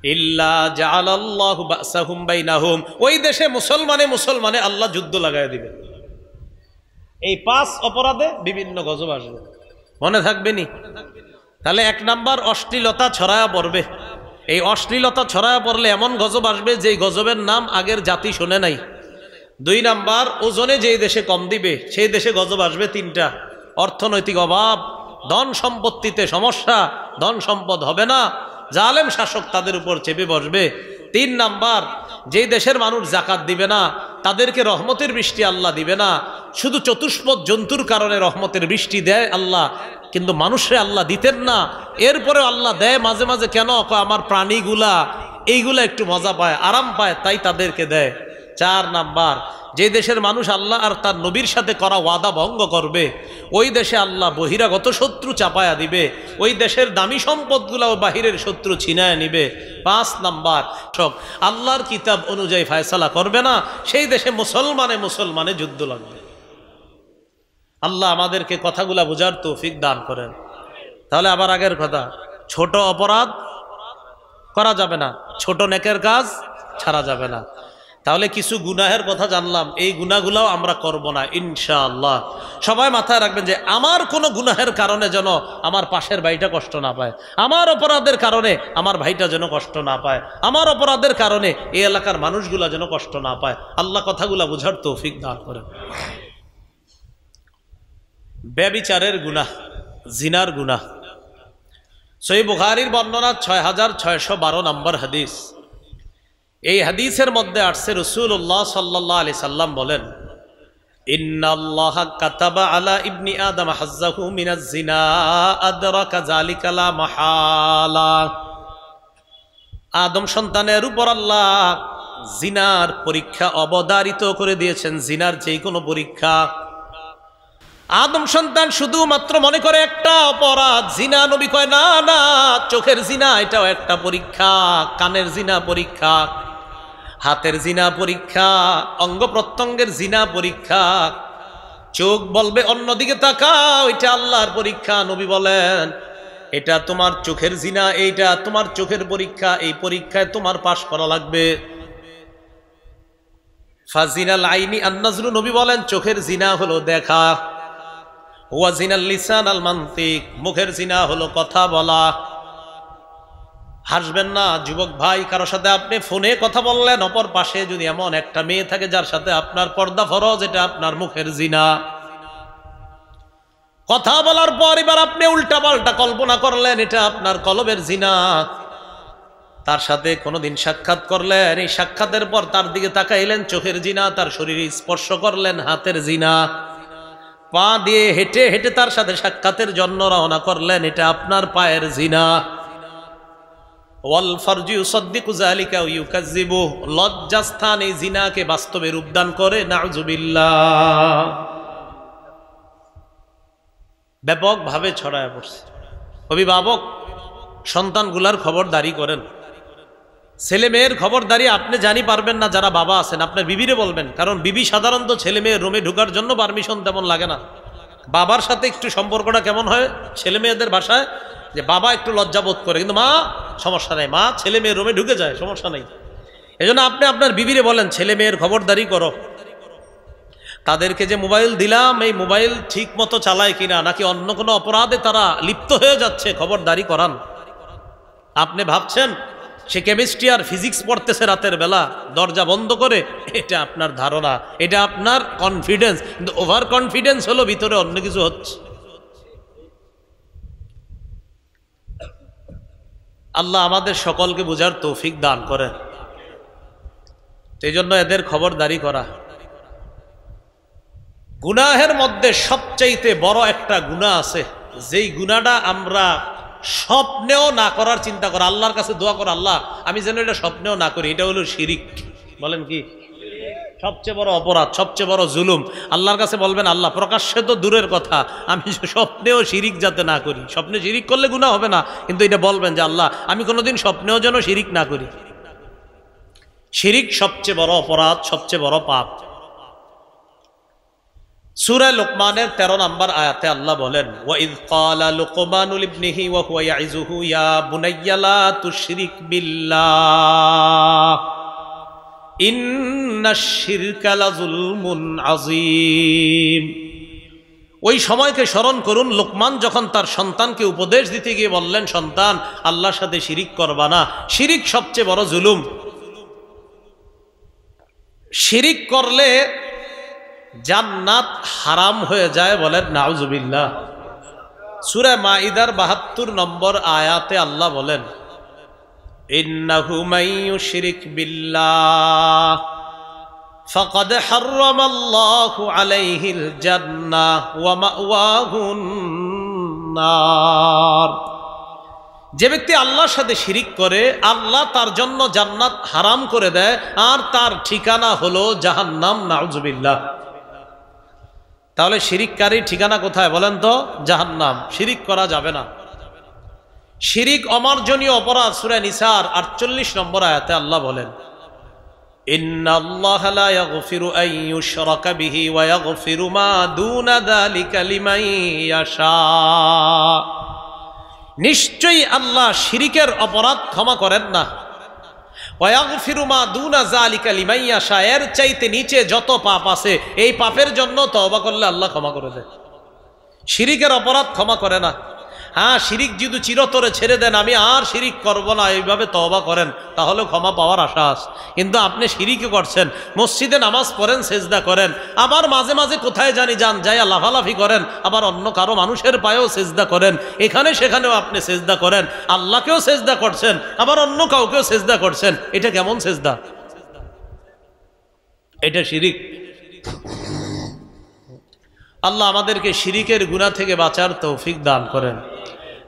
ইল্লা জাআলাল্লাহু বাসাহুম বাইনাহুম, ওই দেশে মুসলমানে মুসলমানে আল্লাহ যুদ্ধ লাগায় দিবে এই পাঁচ অপরাধে বিভিন্ন গজব আসবে। মনে থাকবে নি? তাহলে এক নাম্বার অশ্লীলতা ছড়ায়া পড়বে। এই অশ্লীলতা ছড়ায়া পড়লে এমন গজব আসবে যেই গজবের নাম আগের জাতি শোনে নাই। দুই নাম্বার, ওজনে যেই দেশে কম দিবে, সেই দেশে গজব আসবে তিনটা। অর্থনৈতিক অভাব, ধন সম্পত্তিতে সমস্যা, ধন সম্পদ হবে না। জালেম শাসক তাদের উপর চেপে বসবে। তিন নাম্বার যে দেশের মানুষ জাকাত দিবে না, তাদেরকে রহমতের বৃষ্টি আল্লাহ দিবে না। শুধু চতুষ্পদ জন্তুর কারণে রহমতের বৃষ্টি দেয় আল্লাহ, কিন্তু মানুষে আল্লাহ দিতেন না। এরপরে আল্লাহ দেয় মাঝে মাঝে, কেন? আমার প্রাণীগুলা, এইগুলা একটু মজা পায়, আরাম পায়, তাই তাদেরকে দেয়। চার নাম্বার, যে দেশের মানুষ আল্লাহ আর তার নবীর সাথে করা ওয়াদা ভঙ্গ করবে, ওই দেশে আল্লাহ বহিরাগত শত্রু চাপায়া দিবে, ওই দেশের দামি সম্পদগুলো বাহিরের শত্রু ছিনায় নিবে। পাঁচ নাম্বার, সব, আল্লাহর কিতাব অনুযায়ী ফায়সালা করবে না, সেই দেশে মুসলমানে মুসলমানে যুদ্ধ লাগবে। আল্লাহ আমাদেরকে কথাগুলা বোঝার তৌফিক দান করেন। তাহলে আবার আগের কথা, ছোট অপরাধ করা যাবে না, ছোট নেকের কাজ ছাড়া যাবে না। তাহলে কিছু গুনাহের কথা জানলাম। এই গুনাগুলাও আমরা করব না, ইনশাআল্লাহ। সবাই মাথায় রাখবেন যে আমার কোনো গুনাহের কারণে যেন আমার পাশের ভাইটা কষ্ট না পায়। আমার অপরাধের কারণে আমার ভাইটা যেন কষ্ট না পায়। আমার অপরাধের কারণে এই এলাকার মানুষগুলা যেন কষ্ট না পায়। আল্লাহ কথাগুলা বুঝার তৌফিক দান করেন। ব্যবিচারের গুনাহ, জিনার গুনাহ। সই বুখারির বর্ণনা ছয় হাজার ছয়শো বারো নম্বর হাদিস। এই হাদিসের মধ্যে আসছে রসুল্লাহ সাল্লাহ আলি সাল্লাম বলেন আদম সন্তানের উপর আল্লাহ জিনার পরীক্ষা অবদারিত করে দিয়েছেন, জিনার যে কোনো পরীক্ষা। আদম সন্তান শুধুমাত্র মনে করে একটা অপরাধ, জিনা নবী কয়, না না, চোখের জিনা, এটাও একটা পরীক্ষা, কানের জিনা পরীক্ষা। হাতের জিনা পরীক্ষা, অঙ্গ প্রত্যঙ্গের জিনা পরীক্ষা। চোখ বলবে অন্যদিকে তাকাও, এটা আল্লাহর পরীক্ষা, নবী বলেন। এটা তোমার চোখের জিনা, এইটা তোমার চোখের পরীক্ষা, এই পরীক্ষায় তোমার পাশ করা লাগবে। ফাজিনাল আন্নাজরু, নবী বলেন, চোখের জিনা হলো দেখা। ওয়া জিনাল লিসান আল মান্তিক, মুখের জিনা হলো কথা বলা। হাসবেন না, যুবক ভাই কারোর সাথে আপনি ফোনে কথা বললেন, অপর পাশে যদি এমন একটা মেয়ে থাকে যার সাথে আপনার পর্দা ফরজ, এটা আপনার মুখের জিনা। কথা বলার পর এবার আপনি উল্টা পাল্টা কল্পনা করলেন, এটা আপনার কলবের জিনা। তার সাথে কোনোদিন সাক্ষাৎ করলেন, এই সাক্ষাতের পর তার দিকে তাকাইলেন, চোখের জিনা, তার শরীরে স্পর্শ করলেন, হাতের জিনা। পা দিয়ে হেঁটে হেঁটে তার সাথে সাক্ষাতের জন্য রওনা করলেন, এটা আপনার পায়ের জিনা। ওয়াল ফরজি সদ্দিকু এই জিনাকে বাস্তবে রূপদান করে ব্যাপকভাবে ছড়ায় পড়ছে। অভিভাবক সন্তানগুলার খবরদারি করেন। ছেলে মেয়ের খবরদারি আপনি জানি পারবেন না, যারা বাবা আছেন, আপনার বিবিরে বলবেন, কারণ বিবি সাধারণত ছেলে মেয়ের রুমে ঢুকার জন্য পারমিশন তেমন লাগে না। বাবার সাথে একটু সম্পর্কটা কেমন হয়? ছেলে মেয়েদের ভাষায় যে বাবা একটু লজ্জাবোধ করে, কিন্তু মা, সমস্যা নেই। মা ছেলে মেয়ের রুমে ঢুকে যায়, সমস্যা নেই। এজন্য আপনি আপনার বিবিরে বলেন, ছেলে মেয়ের খবরদারি করো। তাদেরকে যে মোবাইল দিলাম, এই মোবাইল ঠিক মতো চালায় কিনা, নাকি অন্য কোনো অপরাধে তারা লিপ্ত হয়ে যাচ্ছে, খবরদারি করান। আপনি ভাবছেন, সে কেমিস্ট্রি আর ফিজিক্স পড়তেছে রাতের বেলা, দরজা বন্ধ করে, এটা আপনার ধারণা, এটা আপনার কনফিডেন্স কিন্তু ওভার কনফিডেন্স হলো ভিতরে অন্য কিছু হচ্ছে। আল্লাহ আমাদের সকলকে বোঝার তৌফিক দান করে সেই জন্য এদের খবরদারি করা। গুনাহের মধ্যে সবচাইতে বড় একটা গুণা আছে। যেই গুণাটা আমরা স্বপ্নেও না করার চিন্তা করা, আল্লাহর কাছে দোয়া করা, আল্লাহ, আমি যেন এটা স্বপ্নেও না করি, এটা হলো শিরিক। বলেন কি? সবচেয়ে বড় অপরাধ, সবচেয়ে বড় জুলুম। আল্লাহর কাছে বলবেন, আল্লাহ, প্রকাশ্যে তো দূরের কথা। আমি স্বপ্নেও শিরিক যাতে না করি। স্বপ্নে শিরিক করলে গুণা হবে না। কিন্তু এটা বলবেন যে, আল্লাহ, আমি কোনোদিন স্বপ্নেও যেন শিরিক না করি। শিরিক সবচেয়ে বড় অপরাধ, সবচেয়ে বড় পাপ। সুরায় লোকমানের তেরো নম্বর আয়াতে আল্লাহ বলেন ওয়াইদ বিল্লাহ। লাযুলমুন ওই সময়কে স্মরণ করুন, লোকমান যখন তার সন্তানকে উপদেশ দিতে গিয়ে বললেন, সন্তান, আল্লাহর সাথে শিরিক করবা না। শিরিক সবচেয়ে বড় জুলুম। শিরিক করলে জান্নাত হারাম হয়ে যায় বলেন নাউজুবিল্লাহ। সুরে মাইদার বাহাত্তর নম্বর আয়াতে আল্লাহ বলেন ইন্নাহু মাইয়ুশরিক বিল্লাহ فقد حرم الله عليه الجنة ومأواه النار যে ব্যক্তি আল্লাহর সাথে শিরিক করে আল্লাহ তার জন্য জান্নাত হারাম করে দেয় আর তার ঠিকানা হলো জাহান্নাম নাউজুবিল্লাহ তাহলে শিরিককারীর ঠিকানা কোথায় বলেন তো জাহান্নাম শিরিক করা যাবে না শিরিক অমার্জনীয় অপরাধ সুরে নিসার আটচল্লিশ নম্বর আয়াতে আল্লাহ বলেন নিশ্চয়ই আল্লাহ শিরিকের অপরাধ ক্ষমা করেন না। এর চাইতে নিচে যত পাপ আছে, এই পাপের জন্য তবা করলে আল্লাহ ক্ষমা করে দেয়। শিরিকের অপরাধ ক্ষমা করে না। হ্যাঁ শিরিক যদি চিরতরে ছেড়ে দেন, আমি আর শিরিক করব না, এইভাবে তবা করেন, তাহলে ক্ষমা পাওয়ার আশা আস কিন্তু আপনি শিরিকে করছেন, মসজিদে নামাজ পড়েন, সেজদা করেন, আবার মাঝে মাঝে কোথায় জানি যান যাই লাফালাফি করেন, আবার অন্য কারও মানুষের পায়েও সেজদা করেন, এখানে সেখানেও আপনি সেজদা করেন, আল্লাহকেও সেজদা করছেন, আবার অন্য কাউকেও সেজদা করছেন, এটা কেমন সেজদা? এটা শিরিক। আল্লাহ আমাদেরকে শিরিকের গুণা থেকে বাঁচার তৌফিক দান করেন।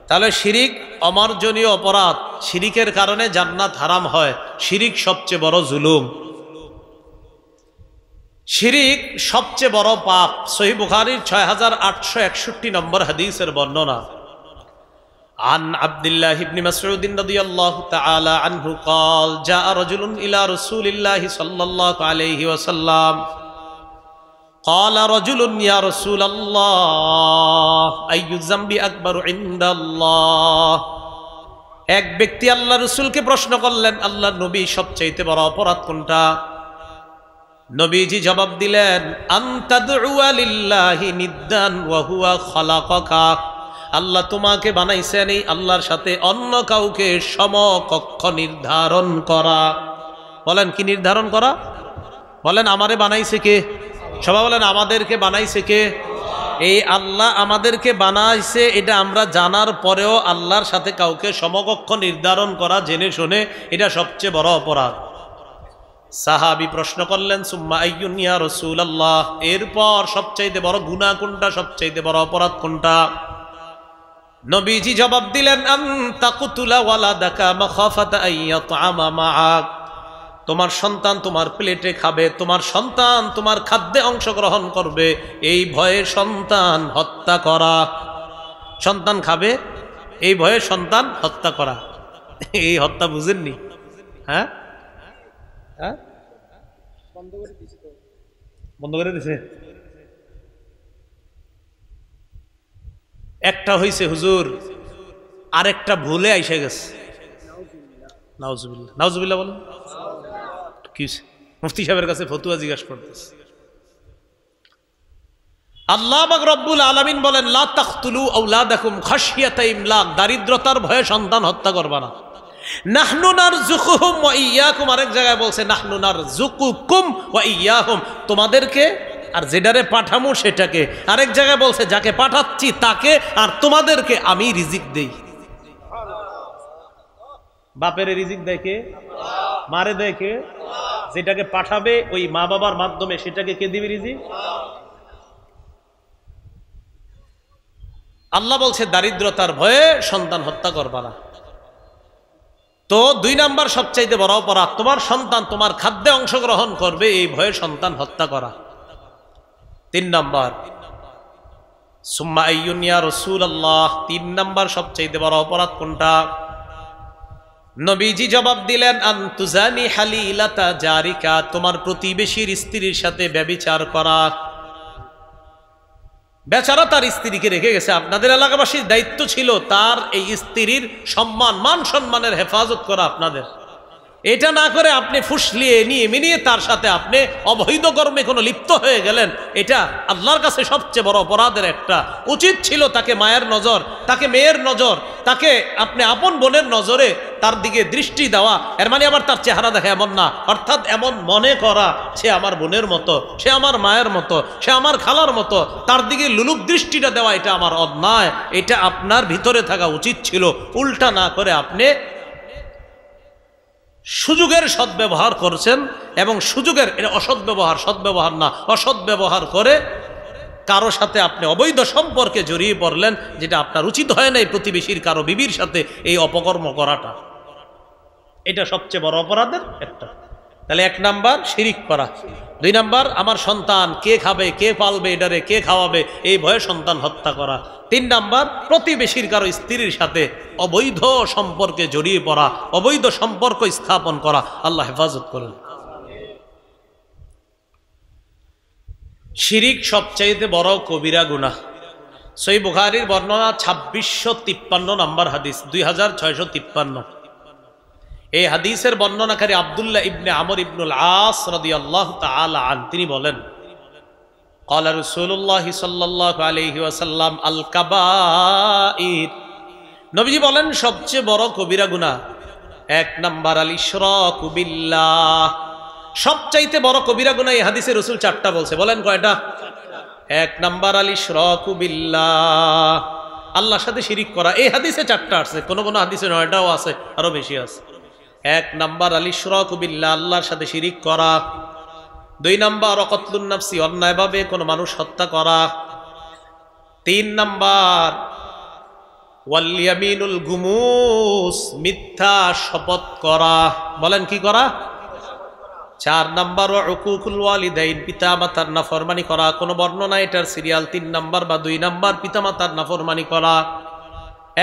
তাহলে শিরিক অমার্জনীয় অপরাধ শিরিকের কারণে জান্নাত হারাম হয় শিরিক সবচেয়ে বড় জুলুম শিরিক সবচেয়ে বড় পাপ সহি বুখারির ছয় হাজার আটশো একষট্টি নম্বর হাদিসের বর্ণনা عن عبد الله بن مسعود رضي الله تعالى عنه قال جاء رجل إلى رسول الله صلى الله عليه وسلم قال رجل يا رسول الله أي الذنب أكبر عند الله এক ব্যক্তি আল্লাহ রসুলকে প্রশ্ন করলেন আল্লাহ নবী সবচাইতে বড় অপরাধ কোনটা নবীজি জবাব দিলেন আন্তাদুয়ালিল্লাহি নিদ্দান ওয়াহুয়া খলাকা আল্লাহ তোমাকে বানাইছেন এই আল্লাহর সাথে অন্য কাউকে সমকক্ষ নির্ধারণ করা বলেন কি নির্ধারণ করা বলেন আমারে বানাইছে কে সবাই বলেন, আমাদেরকে বানাইছে কে? এই আল্লাহ আমাদেরকে বানাইছে, এটা আমরা জানার পরেও আল্লাহর সাথে কাউকে সমকক্ষ নির্ধারণ করা, জেনে শুনে, এটা সবচেয়ে বড় অপরাধ। সাহাবি প্রশ্ন করলেন, সুম্মা আইয়ুনিয়া রসুল আল্লাহ এরপর সবচাইতে বড় গুণা কোনটা? সবচাইতে বড় অপরাধ কোনটা? নবীজি জবাব দিলেন আন্তাকুতুলা ওয়ালা দাকা মাখাফাতা আইয়াতআমা মাআক। তোমার সন্তান তোমার প্লেটে খাবে, তোমার সন্তান তোমার খাদ্যে অংশগ্রহণ করবে, এই ভয়ে সন্তান হত্যা করা। সন্তান খাবে, এই ভয়ে সন্তান হত্যা করা। এই হত্যা বুঝেননি? হ্যাঁ? হ্যাঁ? বন্ধ করে দিছে। একটা হইছে হুজুর, আরেকটা ভুলে আইসে গেছে। নাউজুবিল্লাহ। নাউজুবিল্লাহ বলেন। কি মুফতি সাহেবের কাছে ফতুয়া জিজ্ঞাসা করতেছে। আল্লাহ রব্বুল আলামিন বলেন, লা তাখতুলু আওলাদাকুম খাশিয়াতা ইমলাক দারিদ্রতার ভয়ে সন্তান হত্যা করবা না। আরেক জায়গায় বলছে ইয়াহুম। তোমাদেরকে আর পাঠামো সেটাকে। আরেক জায়গায় বলছে, যাকে পাঠাচ্ছি তাকে আর তোমাদেরকে আমি রিজিক দেই। বাপের রিজিক দেখে, মারে দেখে, যেটাকে পাঠাবে ওই মা বাবার মাধ্যমে, সেটাকে কে দিবে রিজিক? আল্লাহ বলছে, দারিদ্রতার ভয়ে সন্তান হত্যা করবা না। তো দুই নাম্বার সবচাইতে বড় অপরাধ, তোমার সন্তান তোমার খাদ্যে অংশগ্রহণ করবে, এই ভয়ে সন্তান হত্যা করা। তিন নম্বর, সুম্মা আইয়ুনিয়া রসুল আল্লাহ তিন নম্বর সবচাইতে বড় অপরাধ কোনটা? নবীজি জবাব দিলেন, আন্তুজানি হালিলাতা জারিকা, তোমার প্রতিবেশীর স্ত্রীর সাথে ব্যবিচার করা। বেচারা তার স্ত্রীকে রেখে গেছে। আপনাদের এলাকাবাসীর দায়িত্ব ছিল তার এই স্ত্রীর সম্মান, মান সম্মানের হেফাজত করা আপনাদের। এটা না করে আপনি ফুসলিয়ে নিয়ে মিনিয়ে তার সাথে আপনি অবৈধ কর্মে কোনো লিপ্ত হয়ে গেলেন, এটা আল্লাহর কাছে সবচেয়ে বড় অপরাধের একটা। উচিত ছিল তাকে মায়ের নজর, তাকে মেয়ের নজর, তাকে আপনি আপন বোনের নজরে তার দিকে দৃষ্টি দেওয়া। এর মানে আবার তার চেহারা দেখা এমন না। অর্থাৎ এমন মনে করা, সে আমার বোনের মতো, সে আমার মায়ের মতো, সে আমার খালার মতো, তার দিকে লুলুক দৃষ্টিটা দেওয়া এটা আমার অন্যায়। এটা আপনার ভিতরে থাকা উচিত ছিল। উল্টা না করে আপনি সুযোগের সদ্ব্যবহার করছেন এবং সুযোগের অসৎ ব্যবহার সদ্ব্যবহার না অসৎ ব্যবহার করে কারও সাথে আপনি অবৈধ সম্পর্কে জড়িয়ে পড়লেন, যেটা আপনার উচিত হয় না এই প্রতিবেশীর কারও বিবির সাথে এই অপকর্ম করাটা। এটা সবচেয়ে বড় অপরাধের একটা। তাহলে এক নাম্বার শিরিক করা। দুই নাম্বার, আমার সন্তান কে খাবে, কে পালবে, এটারে কে খাওয়াবে, এই ভয়ে সন্তান হত্যা করা। তিন নাম্বার, প্রতিবেশীর কারও স্ত্রীর সাথে অবৈধ সম্পর্কে জড়িয়ে পড়া, অবৈধ সম্পর্ক স্থাপন করা। আল্লাহ হেফাজত করেন। শিরিক সবচাইতে বড় কবিরা গুনা সই বুখারির বর্ণনা ছাব্বিশশো তিপ্পান্ন নম্বর হাদিস, দুই হাজার ছয়শো তিপ্পান্ন। এই হাদিসের বর্ণনাকারী আবদুল্লাহ ইবনে আমর ইবনুল আস রদি আল্লাহ আন তিনি বলেন قال رسول الله صلى الله عليه وسلم الكبائر নবীজি বলেন সবচেয়ে বড় কবিরা গুণা এক নাম্বার আল ইশরাকুবিল্লাহ সবচাইতে বড় কবিরা গুণা এই হাদিসে রসুল চারটা বলছে বলেন কয়টা এক নাম্বার আল ইশরাকুবিল্লাহ আল্লাহর সাথে শিরিক করা এই হাদিসে চারটা আছে কোনো কোনো হাদিসে নয়টাও আছে আরো বেশি আছে এক নাম্বার আল ইশরাকুবিল্লাহ আল্লাহর সাথে শিরিক করা। দুই নাম্বার অকতলুন নাফসি, অন্যায়ভাবে কোনো মানুষ হত্যা করা। তিন নাম্বার ওয়াল্লিয়ামিনুল গুমুস, মিথ্যা শপথ করা। বলেন কি করা? চার নাম্বার অকুকুল ওয়ালিদাইন পিতা মাতার নাফরমানি করা। কোনো বর্ণনা এটার সিরিয়াল তিন নাম্বার বা দুই নাম্বার পিতা মাতার নাফরমানি করা।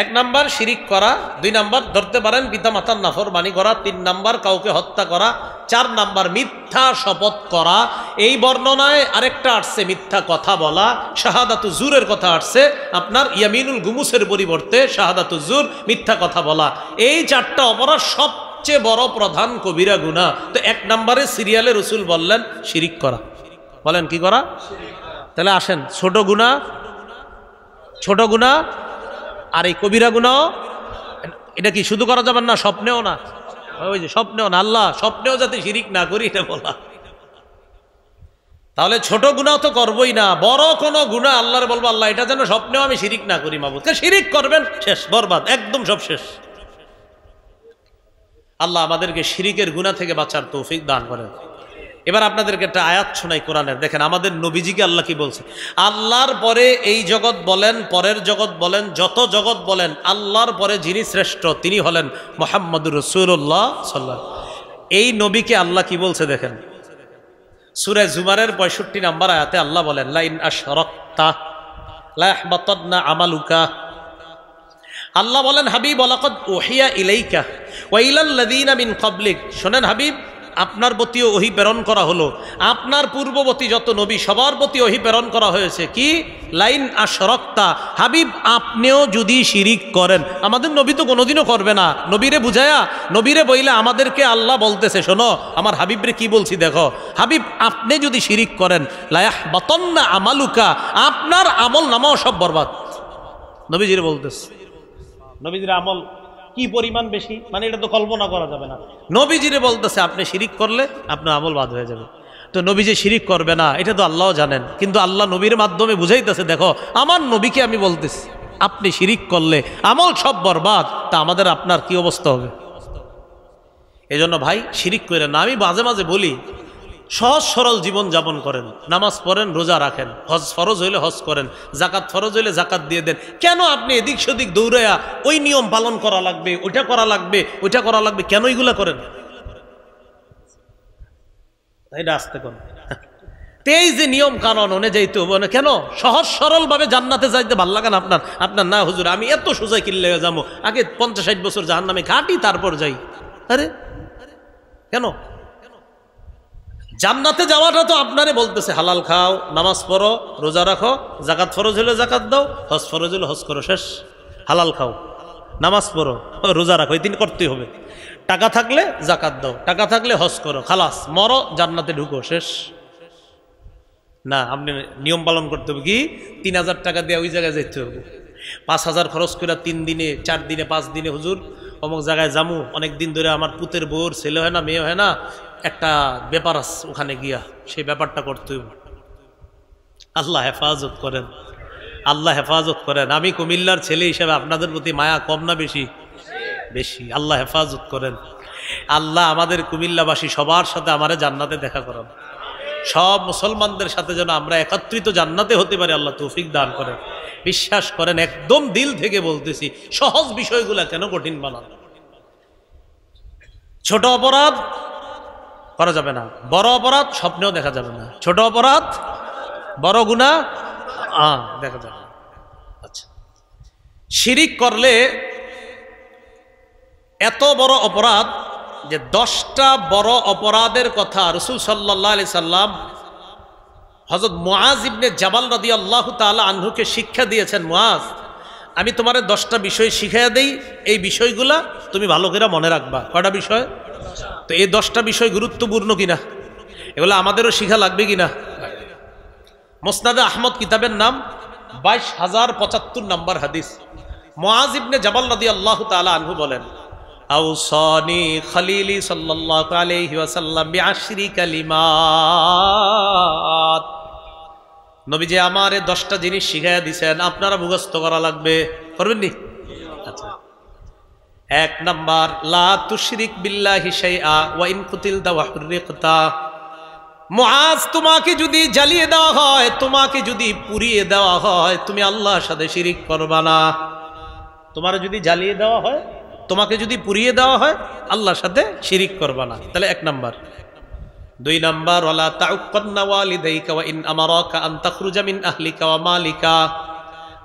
এক নাম্বার শিরিক করা, দুই নাম্বার ধরতে পারেন পিতা মাতার নাফরমানি করা, তিন নাম্বার কাউকে হত্যা করা, চার নাম্বার মিথ্যা শপথ করা। এই বর্ণনায় আরেকটা আসছে মিথ্যা কথা বলা, শাহাদাতু জুরের কথা আসছে, আপনার ইয়ামিনুল গুমুসের পরিবর্তে শাহাদাতু জুর মিথ্যা কথা বলা। এই চারটা অপরাধ সবচেয়ে বড় প্রধান কবিরা গুণা তো এক নম্বরে সিরিয়ালে রসুল বললেন, শিরিক করা। বলেন কি করা? তাহলে আসেন, ছোট গুণা ছোট গুণা আর এই কবিরা গুণাও এটা কি শুধু করা যাবে না, স্বপ্নেও না? ওই যে স্বপ্নেও না, আল্লাহ, স্বপ্নেও যাতে শিরিক না করি, এটা বলা। তাহলে ছোট গুণাও তো করবই না, বড় কোনো গুণা আল্লাহর বলব, আল্লাহ, এটা যেন স্বপ্নেও আমি শিরিক না করি, মাবুদ। শিরিক করবেন? শেষ, বরবাদ, একদম সব শেষ। আল্লাহ আমাদেরকে শিরিকের গুণা থেকে বাঁচার তৌফিক দান করেন। এবার আপনাদেরকে একটা আয়াত শোনাই কোরআনের। দেখেন, আমাদের নবীজিকে আল্লাহ কি বলছে? আল্লাহর পরে এই জগৎ বলেন, পরের জগৎ বলেন, যত জগৎ বলেন, আল্লাহর পরে যিনি শ্রেষ্ঠ, তিনি হলেন মোহাম্মদুর রসুল্লাহ সাল্লাহ এই নবীকে আল্লাহ কি বলছে দেখেন? সুরে জুমারের পঁয়ষট্টি নাম্বার আয়াতে আল্লাহ বলেন, লাইন আশরক্তা আমালুকা। আল্লাহ বলেন, হাবিব ওলাকদ ওহিয়া ইলাইকা ক্বাবলিক। শোনেন হাবিব আপনার প্রতিও ওহি প্রেরণ করা হলো। আপনার পূর্ববর্তী যত নবী, সবার প্রতি ওহি প্রেরণ করা হয়েছে কি? লাইন আশরক্তা, হাবিব, আপনিও যদি শিরিক করেন। আমাদের নবী তো কোনোদিনও করবে না। নবীরে বুঝায়া, নবীরে বইলে আমাদেরকে আল্লাহ বলতেছে, শোনো, আমার হাবিবরে কি বলছি দেখো। হাবিব, আপনি যদি শিরিক করেন লায়াহ বাতন্না আমালুকা, আপনার আমল নামাও সব বরবাদ। নবীজিরে বলতেছে। নবীজির আমল কি পরিমাণ বেশি? মানে এটা তো কল্পনা করা যাবে না। নবীজিরে বলতেছে, আপনি শিরিক করলে আপনার আমল বাদ হয়ে যাবে। তো নবী যে শিরিক করবে না, এটা তো আল্লাহ জানেন। কিন্তু আল্লাহ নবীর মাধ্যমে বুঝাইতেছে, দেখো, আমার নবীকে আমি বলতেছি, আপনি শিরিক করলে আমল সব বরবাদ, তা আমাদের আপনার কি অবস্থা হবে? এজন্য ভাই, শিরিক করে না। আমি মাঝে মাঝে বলি সহজ সরল জীবন যাপন করেন। নামাজ পড়েন, রোজা রাখেন। হজ ফরজ হইলে হজ করেন, জাকাত ফরজ হইলে জাকাত দিয়ে দেন। কেন আপনি এদিক সেদিক দৌড়াইয়া ওই নিয়ম পালন করা লাগবে, ওইটা করা লাগবে, ওইটা করা লাগবে? কেন ওইগুলা করেন? এটা আসতে কোন তেই যে নিয়ম কানুন অনুযায়ী তো মানে কেন? সহজ সরল ভাবে জান্নাতে যাইতে ভালো না আপনার? আপনার না, হুজুর, আমি এত সোজাই কিনলে যাব। আগে পঞ্চাশ ষাট বছর জাহান নামে ঘাটি, তারপর যাই। আরে? কেন? জান্নাতে যাওয়াটা তো আপনারে বলতেছে, হালাল খাও, নামাজ পড়ো, রোজা রাখো জাকাত ফরজ হলে জাকাত দাও, হজ ফরজ হলে হজ করো, শেষ। হালাল খাও। নামাজ পড়ো, রোজা রাখো এই দিন করতেই হবে। টাকা থাকলে জাকাত দাও, টাকা থাকলে হজ করো, খালাস, মরো, জান্নাতে ঢুকো, শেষ। না, আপনি নিয়ম পালন করতে হবে কি, তিন হাজার টাকা দিয়ে ওই জায়গায় যেতে হবে। পাঁচ হাজার খরচ করে তিন দিনে, চার দিনে, পাঁচ দিনে, হুজুর, অমুক জায়গায় যামু, অনেক দিন ধরে আমার পুতের বউর ছেলে হয় না, মেয়ে হয় না একটা ব্যাপার আছে ওখানে গিয়া সেই ব্যাপারটা করতে আল্লাহ হেফাজত করেন। আল্লাহ হেফাজত করেন। আমি কুমিল্লার ছেলে হিসেবে আপনাদের প্রতি মায়া কম না বেশি? বেশি। আল্লাহ হেফাজত করেন। আল্লাহ আমাদের কুমিল্লাবাসী সবার সাথে আমারে জান্নাতে দেখা করান। সব মুসলমানদের সাথে যেন আমরা একত্রিত জান্নাতে হতে পারি, আল্লাহ তৌফিক দান করেন। বিশ্বাস করেন, একদম দিল থেকে বলতেছি, সহজ বিষয়গুলা কেন কঠিন বানান? ছোট অপরাধ করা যাবে না। বড় অপরাধ, স্বপ্নেও দেখা যাবে না। ছোট অপরাধ, বড় গুণা দেখা যাবে আচ্ছা। শিরিক করলে এত বড় অপরাধ যে দশটা বড় অপরাধের কথা রসুল সাল্লাহ আলি সাল্লাম হজরত মোয়াজ ইবনে জামাল রাদি আল্লাহ তালা আনহুকে শিক্ষা দিয়েছেন মোয়াজ আমি তোমার দশটা বিষয় শিখাইয়া দেই। এই বিষয়গুলা তুমি ভালো করে মনে রাখবা। কটা বিষয়? তো এই দশটা বিষয় গুরুত্বপূর্ণ কিনা? এগুলো আমাদেরও শিখা লাগবে কিনা? মোসনাদে আহমদ কিতাবের নাম বাইশ হাজার পঁচাত্তর নম্বর হাদিস। মুআজ ইবনে জাবাল আল্লাহ তাআলা আনহু বলেন কালিমাত। নবীজি আমারে দশটা জিনিস শিখাইয়া দিছেন, আপনারা মুখস্থ করা লাগবে। করবেন নি? আচ্ছা। এক নম্বর, লা তুশরিক বিল্লাহি শাইআ ওয়া ইন কুতিলতা ওয়া হুররিকতা তোমাকে যদি জ্বালিয়ে দেওয়া হয়, তোমাকে যদি পুড়িয়ে দেওয়া হয়, তুমি আল্লাহর সাথে শিরিক করবা না। তোমার যদি জ্বালিয়ে দেওয়া হয়, তোমাকে যদি পুড়িয়ে দেওয়া হয়, আল্লাহর সাথে শিরিক করবা না। তাহলে এক নম্বর। দুই নাম্বার আহলিকা ওয়া মালিকা।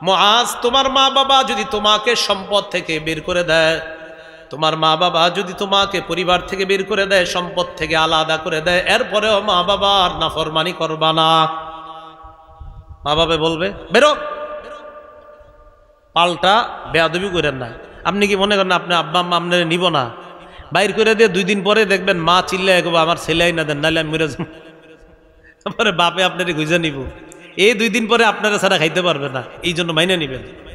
মুআজ, তোমার মা বাবা যদি তোমাকে সম্পদ থেকে বের করে দেয় তোমার মা বাবা যদি তোমাকে পরিবার থেকে বের করে দেয়, সম্পদ থেকে আলাদা করে দেয়, এরপরেও মা বাবার নাফরমানি করবা না। মা বাবা বলবে, বেরো। পাল্টা বেয়াদবি করেন না। আপনি কি মনে করেন, আপনি আব্বা আম্মা আপনার নিব না? বাইর করে দিয়ে দুই দিন পরে দেখবেন, মা চিল্লে এগোবো আমার ছেলেই না দেন, নাহলে আমি মরে যাব। তারপরে বাপে আপনার গুজে নিব। এই দুই দিন পরে আপনারা ছাড়া খাইতে পারবে না। এই জন্য মাইনে নিবেন।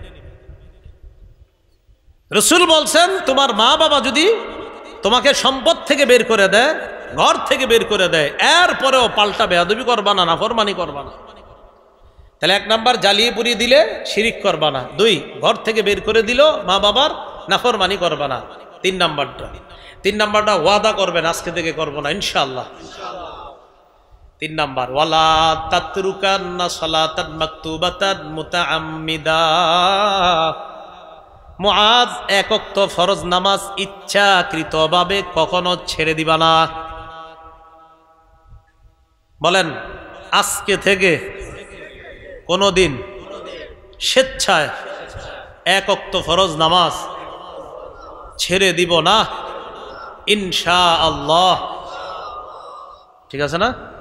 রসুল বলছেন, তোমার মা বাবা যদি তোমাকে সম্পদ থেকে বের করে দেয়, ঘর থেকে বের করে দেয় এরপরেও পাল্টা বেয়াদবি করবা না, নাফরমানি করবা না। তাহলে এক নাম্বার, জ্বালিয়ে পুড়িয়ে দিলে শিরিক করবা না। দুই, ঘর থেকে বের করে দিল মা বাবার, নাফরমানি করবা না। তিন নাম্বারটা। তিন নাম্বারটা, ওয়াদা করবেন, আজকে থেকে করব না ইনশাল্লাহ তিন নাম্বার, ওয়ালা তাতরুকান্না সালাতান মাকতুবাতান মুতাআম্মিদা। মুআজ একক্ত ফরজ নামাজ ইচ্ছাকৃতভাবে কখনো ছেড়ে দিবা না। বলেন, আজকে থেকে কোনোদিন স্বেচ্ছায় একক্ত ফরজ নামাজ ছেড়ে দিব না। ইনশা আল্লাহ ঠিক আছে না?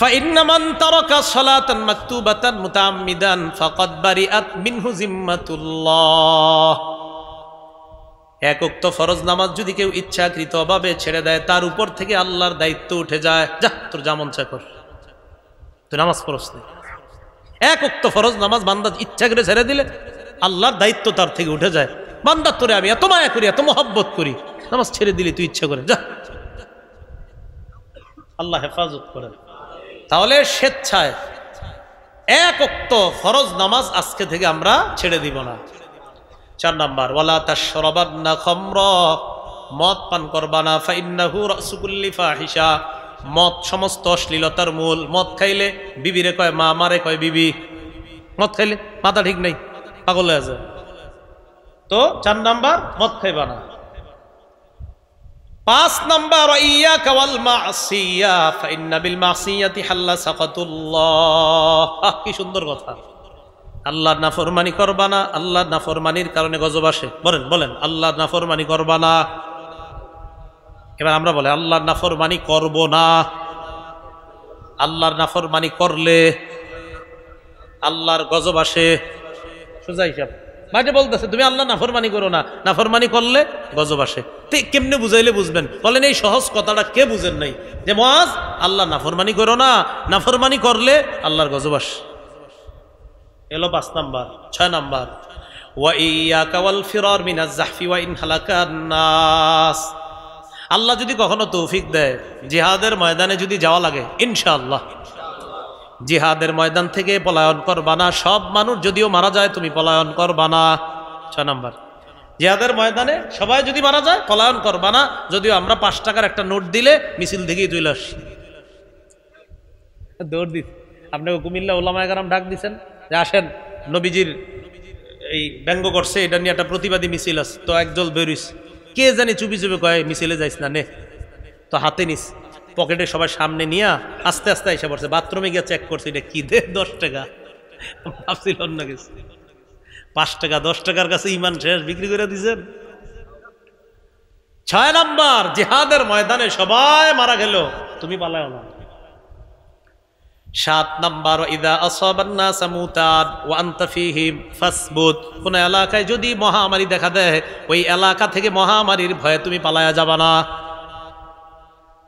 فإن من ترك صلاة مكتوبة متعمدا فقد برئت منه ذمة الله এক উক্ত ফরজ নামাজ যদি কেউ ইচ্ছাকৃতভাবে ছেড়ে দেয় তার উপর থেকে আল্লাহর দায়িত্ব উঠে যায় যা তোর যেমন চা কর তুই নামাজ পড়স নি। এক উক্ত ফরজ নামাজ বান্দা ইচ্ছা করে ছেড়ে দিলে আল্লাহর দায়িত্ব তার থেকে উঠে যায় বান্দার তোরে আমি এত মায়া করি এত মহব্বত করি নামাজ ছেড়ে দিলি তুই ইচ্ছা করে যা আল্লাহ হেফাজত করে তাহলে স্বেচ্ছায় এক অক্ত ফরজ নামাজ আজকে থেকে আমরা ছেড়ে দিব না। চার নাম্বার, ওয়ালা তাশরাবান্না খমর, মদ পান করবা না, ফাইন্নাহু রাসুকুল্লি ফাহিশা। মদ সমস্ত অশ্লীলতার মূল। মদ খাইলে বিবিরে কয়, মা মারে কয় বিবি? মদ খাইলে মাথা ঠিক নেই, পাগল হয়ে যায় তো চার নাম্বার, মদ খাইবা না। পাঁচ নাম্বার ইয়া কাওয়াল মাসিয়া, ফাইন্না বিল মাসিয়াতি হাল্লা সাকাতুল্লাহ। কি সুন্দর কথা। আল্লাহর নাফরমানি করবা না আল্লাহর নাফরমানির কারণে গজব আসে। বলেন বলেন আল্লাহর নাফরমানি করবা না? এবার আমরা বলে আল্লাহর নাফরমানি করব না। আল্লাহর নাফরমানি করলে আল্লাহর গজব আসে। সোজা হিসাব মাঝে বলতেছে, তুমি আল্লাহ নাফরমানি করো না। নাফরমানি করলে গজব আসে। তো কেমনে বুঝাইলে বুঝবেন? বলেন, এই সহজ কথাটা কে বুঝেন নাই? যে মহাজ আল্লাহ নাফরমানি করো না। নাফরমানি করলে আল্লাহর গজব আসে। এলো পাঁচ নাম্বার, ছয় নাম্বার। আল্লাহ যদি কখনো তৌফিক দেয়, জিহাদের ময়দানে যদি যাওয়া লাগে, ইনশাআল্লাহ। জিহাদের ময়দান থেকে পলায়ন করবা না। সব মানুষ যদিও মারা যায়, তুমি পলায়ন করবা না। ছয় নাম্বার। জিহাদের ময়দানে সবাই যদি মারা যায়, পলায়ন করবা না। যদিও আমরা পাঁচ টাকার একটা নোট দিলে মিছিল থেকেই তুই আসি। দৌড় দিস। আপনাকে কুমিল্লা ওলামা এগারাম ডাক দিছেন যে, আসেন, নবীজির এই ব্যঙ্গ করছে, এটা নিয়ে একটা প্রতিবাদী মিছিল আছে। তো একজল বেরিস কে জানি চুপি চুপি কয়, মিছিলে যাইস না, নে। তো হাতে নিস। পকেটে সবার সামনে নিয়ে আস্তে আস্তে এসে পড়ছে। বাথরুমে গিয়ে চেক করছে, এটা কি দে? দশ টাকা। ভাবছিল অন্য কিছু। পাঁচ টাকা, দশ টাকার কাছে ইমান শেষ, বিক্রি করে দিছেন ছয় নাম্বার, জেহাদের ময়দানে সবাই মারা গেল। তুমি পালাও না। সাত নাম্বার, ইদা আসাবান্না সামুতান ওয়া আনতা ফীহিম ফাসবুত। কোন এলাকায় যদি মহামারী দেখা দেয়, ওই এলাকা থেকে মহামারীর ভয়ে তুমি পালায়া যাবা না।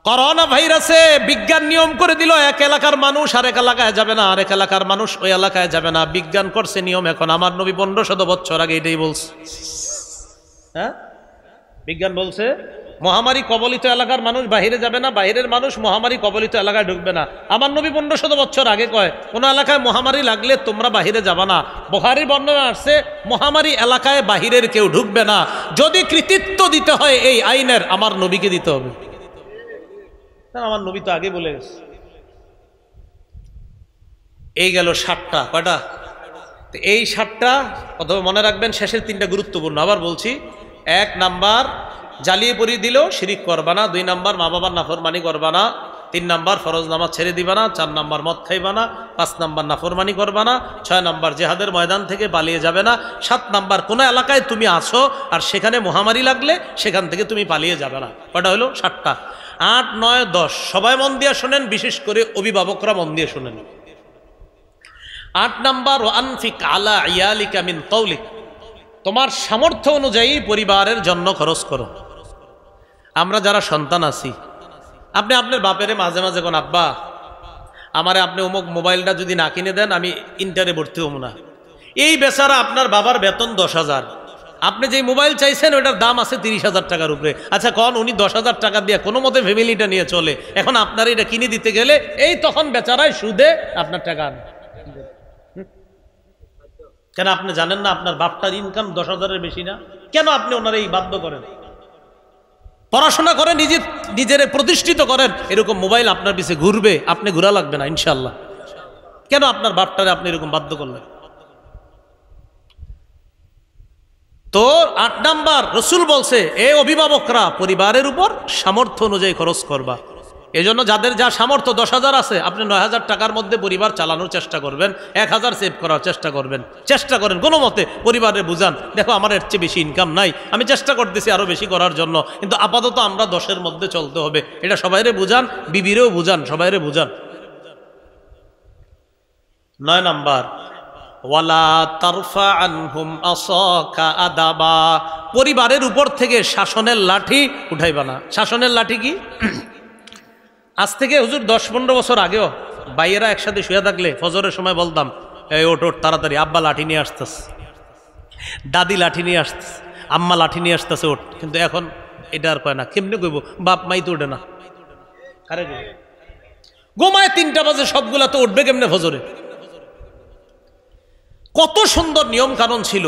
করোনা ভাইরাসে বিজ্ঞান নিয়ম করে দিল, এক এলাকার মানুষ আরেক এলাকায় যাবে না আরেক এলাকার মানুষ ওই এলাকায় যাবে না। বিজ্ঞান করছে নিয়ম এখন। আমার নবী পনেরো শত বছর আগে এটাই বলছে। হ্যাঁ? বিজ্ঞান বলছে, মহামারী কবলিত এলাকার মানুষ বাহিরে যাবে না, বাহিরের মানুষ মহামারী কবলিত এলাকায় ঢুকবে না। আমার নবী পনেরো শত বছর আগে কয়, কোনো এলাকায় মহামারী লাগলে তোমরা বাহিরে যাবা না। বহারির বর্ণনা আসছে, মহামারী এলাকায় বাহিরের কেউ ঢুকবে না। যদি কৃতিত্ব দিতে হয় এই আইনের, আমার নবীকে দিতে হবে। আমার নবী তো আগে বলে গেছে। এই গেল ষাটটা কয়টা? তো এই ষাটটা অথবা মনে রাখবেন শেষের তিনটা গুরুত্বপূর্ণ। আবার বলছি, এক নাম্বার, জ্বালিয়ে পরিয়ে দিলেও শিরিক করবা না। দুই নাম্বার মা বাবার নাফরমানি করবা না। তিন নাম্বার, ফরজ নামাজ ছেড়ে দিবা না। চার নাম্বার, মদ খাইবা না। পাঁচ নাম্বার, নাফরমানি করবা না। ছয় নাম্বার, জেহাদের ময়দান থেকে পালিয়ে যাবে না। সাত নাম্বার, কোনো এলাকায় তুমি আসো আর সেখানে মহামারী লাগলে সেখান থেকে তুমি পালিয়ে যাবে না। কটা হলো? সাতটা। আট, নয়, দশ। সবাই মন দিয়ে শোনেন, বিশেষ করে অভিভাবকরা মন দিয়ে শোনেন। আট নাম্বার ও আনফিক আলা ইয়ালিকা মিন তৌলিক তোমার সামর্থ্য অনুযায়ী পরিবারের জন্য খরচ করো। আমরা যারা সন্তান আছি, আপনি আপনার বাপেরে মাঝে মাঝে কোন, আব্বা, আমারে আপনি অমুক মোবাইলটা যদি না কিনে দেন, আমি ইন্টারে ভর্তি হব না। এই বেচারা আপনার বাবার বেতন দশ হাজার। আপনি যে মোবাইল চাইছেন, ওটার দাম আছে তিরিশ হাজার টাকার উপরে। আচ্ছা কন, উনি দশ হাজার টাকা দিয়ে কোনো মতে ফ্যামিলিটা নিয়ে চলে। এখন আপনার এটা কিনে দিতে গেলে, এই তখন বেচারায় সুদে আপনার টাকা আনে। কেন আপনি জানেন না আপনার বাপটার ইনকাম দশ হাজারের বেশি না? কেন আপনি ওনার এই বাধ্য করেন? পড়াশোনা করে নিজে, নিজের প্রতিষ্ঠিত করেন, এরকম মোবাইল আপনার পিছিয়ে ঘুরবে, আপনি ঘুরা লাগবে না ইনশাল্লাহ কেন আপনার বাপটারে আপনি এরকম বাধ্য করলেন? তো আট নাম্বার রসুল বলছে, এ অভিভাবকরা, পরিবারের উপর সামর্থ্য অনুযায়ী খরচ করবা। এজন্য যাদের যা সামর্থ্য, দশ হাজার আছে, আপনি নয় হাজার টাকার মধ্যে পরিবার চালানোর চেষ্টা করবেন, এক হাজার সেভ করার চেষ্টা করবেন। চেষ্টা করেন, কোনো মতে পরিবারে বুঝান, দেখো, আমার এর চেয়ে বেশি ইনকাম নাই, আমি চেষ্টা করতেছি আরও বেশি করার জন্য, কিন্তু আপাতত আমরা দশের মধ্যে চলতে হবে। এটা সবাইরে বুঝান, বিবিরেও বুঝান, সবাইরে বুঝান। নয় নাম্বার ওয়ালা তারফা পরিবারের উপর থেকে শাসনের লাঠি উঠাইবা না। শাসনের লাঠি কি? আজ থেকে হুজুর দশ পনেরো বছর আগেও বাইয়েরা একসাথে শুয়ে থাকলে ফজরের সময় বলতাম, এই ওট ওট তাড়াতাড়ি, আব্বা লাঠি নিয়ে আসতেস দাদি লাঠি নিয়ে আসতেস আম্মা লাঠি নিয়ে আসতেছে ওট কিন্তু এখন এটা আর কয় না, কেমনি কইব, বাপ মাই তো ওঠে না। আরে গোমায় তিনটা বাজে, সবগুলা তো উঠবে কেমনে ফজরে? কত সুন্দর নিয়ম কানুন ছিল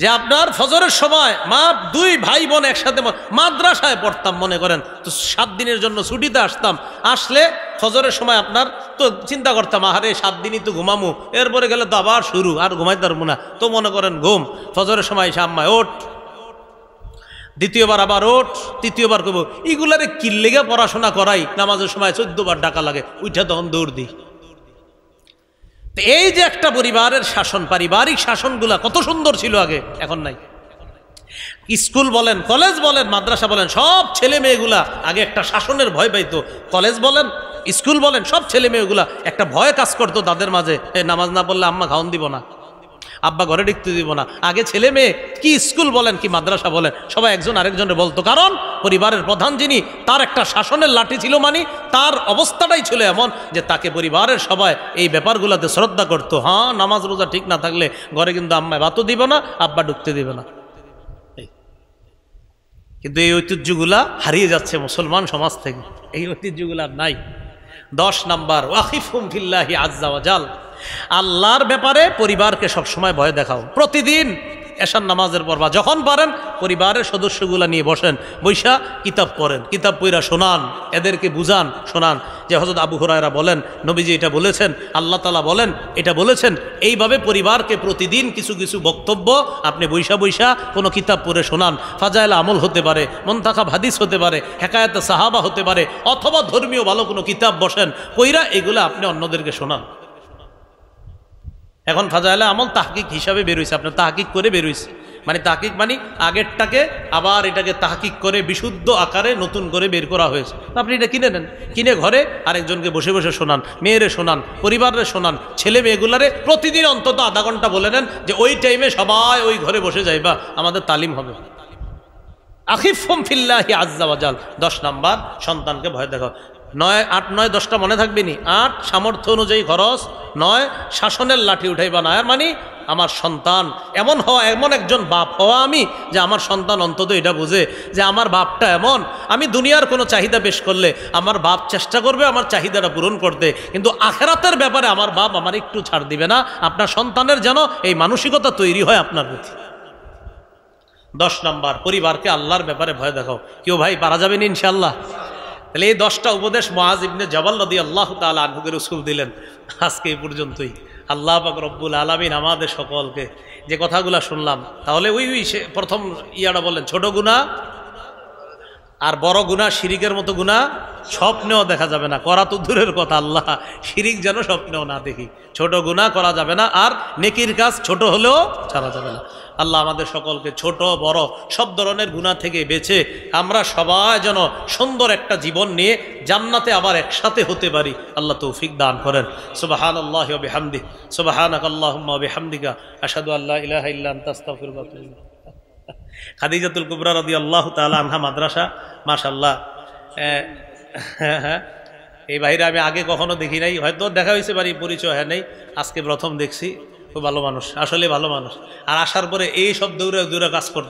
যে আপনার ফজরের সময় মা দুই ভাই বোন একসাথে মাদ্রাসায় পড়তাম, মনে করেন। তো সাত দিনের জন্য ছুটিতে আসতাম। আসলে ফজরের সময় আপনার তো চিন্তা করতাম, আহারে, সাত দিনই তো ঘুমামু। এরপরে গেলে তো আবার শুরু, আর ঘুমাইতে পারব না। তো মনে করেন ঘুম। ফজরের সময় এসে আম্মায় ওঠ। দ্বিতীয়বার আবার, ওঠ। তৃতীয়বার করব এগুলারে কিল্লেগে পড়াশোনা করাই, নামাজের সময় চোদ্দবার ডাকা লাগে উঠে তখন দৌড় দিই। এই যে একটা পরিবারের শাসন, পারিবারিক শাসনগুলা কত সুন্দর ছিল আগে, এখন নাই। স্কুল বলেন, কলেজ বলেন, মাদ্রাসা বলেন, সব ছেলে মেয়েগুলা আগে একটা শাসনের ভয় পাইতো। কলেজ বলেন, স্কুল বলেন, সব ছেলে মেয়েগুলা একটা ভয় কাজ করতো তাদের মাঝে। এ, নামাজ না পড়লে আম্মা খাওয়ান দিব না। আব্বা ঘরে ঢুকতে দিব না। আগে ছেলে মেয়ে, কি স্কুল বলেন, কি মাদ্রাসা বলেন, সবাই একজন আরেকজনের বলতো। কারণ পরিবারের প্রধান যিনি, তার একটা শাসনের লাঠি ছিল মানে তার অবস্থাটাই ছিল এমন যে তাকে পরিবারের সবাই এই ব্যাপারগুলোতে শ্রদ্ধা করতো। হ্যাঁ নামাজ রোজা ঠিক না থাকলে ঘরে কিন্তু আম্মায় ভাতও দিব না, আব্বা ঢুকতে দিবে না। কিন্তু এই ঐতিহ্যগুলা হারিয়ে যাচ্ছে মুসলমান সমাজ থেকে। এই ঐতিহ্যগুলা নাই। দশ নাম্বার, ওয়াকিফুম ফিল্লাহি আজ্জাওয়াজাল আল্লাহর ব্যাপারে পরিবারকে সবসময় ভয় দেখাও। প্রতিদিন এশার নামাজের পর বা যখন পারেন, পরিবারের সদস্যগুলা নিয়ে বসেন, বৈশা কিতাব পড়েন, কিতাব পইরা শোনান, এদেরকে বুঝান, শোনান যে হজরত আবু হরায়রা বলেন, নবীজি এটা বলেছেন, আল্লাহ তালা বলেন, এটা বলেছেন। এইভাবে পরিবারকে প্রতিদিন কিছু কিছু বক্তব্য আপনি বৈশা বৈশা কোনো কিতাব পড়ে শোনান। ফাজাইল আমল হতে পারে মন্তাখা ভাদিস হতে পারে, হেকায়ত সাহাবা হতে পারে, অথবা ধর্মীয় ভালো কোনো কিতাব বসেন কইরা এগুলো আপনি অন্যদেরকে শোনান। এখন ফাজাইলা আমল তাহকিক হিসাবে বেরোইছে আপনার তাহকিক করে বেরোইছে। মানে তাহকিক মানে আগেরটাকে আবার এটাকে তাহকিক করে বিশুদ্ধ আকারে নতুন করে বের করা হয়েছে। আপনি এটা কিনে নেন। কিনে ঘরে আরেকজনকে বসে বসে শোনান, মেয়েরে শোনান পরিবারে শোনান, ছেলে মেয়েগুলারে প্রতিদিন অন্তত আধা ঘণ্টা বলে নেন যে ওই টাইমে সবাই ওই ঘরে বসে যাইবা, আমাদের তালিম হবে। আখিফুম ফিল্লাহি আজ্জাওয়াজাল দশ নাম্বার, সন্তানকে ভয় দেখো নয় আট নয় দশটা মনে থাকবে নি? আট সামর্থ্য অনুযায়ী খরচ, নয় শাসনের লাঠি উঠাইবা না। মানে আমার সন্তান, এমন হওয়া, এমন একজন বাপ হওয়া আমি যে আমার সন্তান অন্তত এটা বুঝে যে আমার বাপটা এমন। আমি দুনিয়ার কোনো চাহিদা পেশ করলে আমার বাপ চেষ্টা করবে আমার চাহিদাটা পূরণ করতে। কিন্তু আখেরাতের ব্যাপারে আমার বাপ আমার একটু ছাড় দিবে না। আপনার সন্তানের যেন এই মানসিকতা তৈরি হয় আপনার প্রতি। দশ নম্বর, পরিবারকে আল্লাহর ব্যাপারে ভয় দেখাও। কেউ ভাই, পারা যাবেন ইনশাল্লাহ তাহলে এই দশটা উপদেশ মহাজ ইবনে জবাল নদী আল্লাহ তালা আনহুকে রসুল দিলেন। আজকে এই পর্যন্তই। আল্লাহ পাক রব্বুল আলমিন আমাদের সকলকে যে কথাগুলো শুনলাম, তাহলে ওই ওই প্রথম ইয়াটা বললেন ছোট গুণা আর বড় গুণা শিরিকের মতো গুণা স্বপ্নেও দেখা যাবে না। করা তো দূরের কথা, আল্লাহ। শিরিক যেন স্বপ্নেও না দেখি। ছোট গুণা করা যাবে না, আর নেকির কাজ ছোট হলেও ছাড়া যাবে না। আল্লাহ আমাদের সকলকে ছোট, বড়, সব ধরনের গুণা থেকে বেছে আমরা সবাই যেন সুন্দর একটা জীবন নিয়ে জান্নাতে আবার একসাথে হতে পারি। আল্লাহ তৌফিক দান করেন। সুবাহান আল্লাহ বেহামদি সুবাহান আল্লাহ বেহামদিকা। আসাদু আল্লাহ ইলাহ। খাদিজাতুল কুবরা রদি আল্লাহ তালা আনহা মাদ্রাসা মাশাল্লাহ হ্যাঁ হ্যাঁ। এই বাইরে আমি আগে কখনো দেখি নাই, হয়তো দেখা হয়েছে বাড়ি, পরিচয় হয় নাই। আজকে প্রথম দেখছি। খুব ভালো মানুষ আসলে ভালো মানুষ। আর আসার পরে এই সব দৌড়ে দৌড়ে কাজ করতে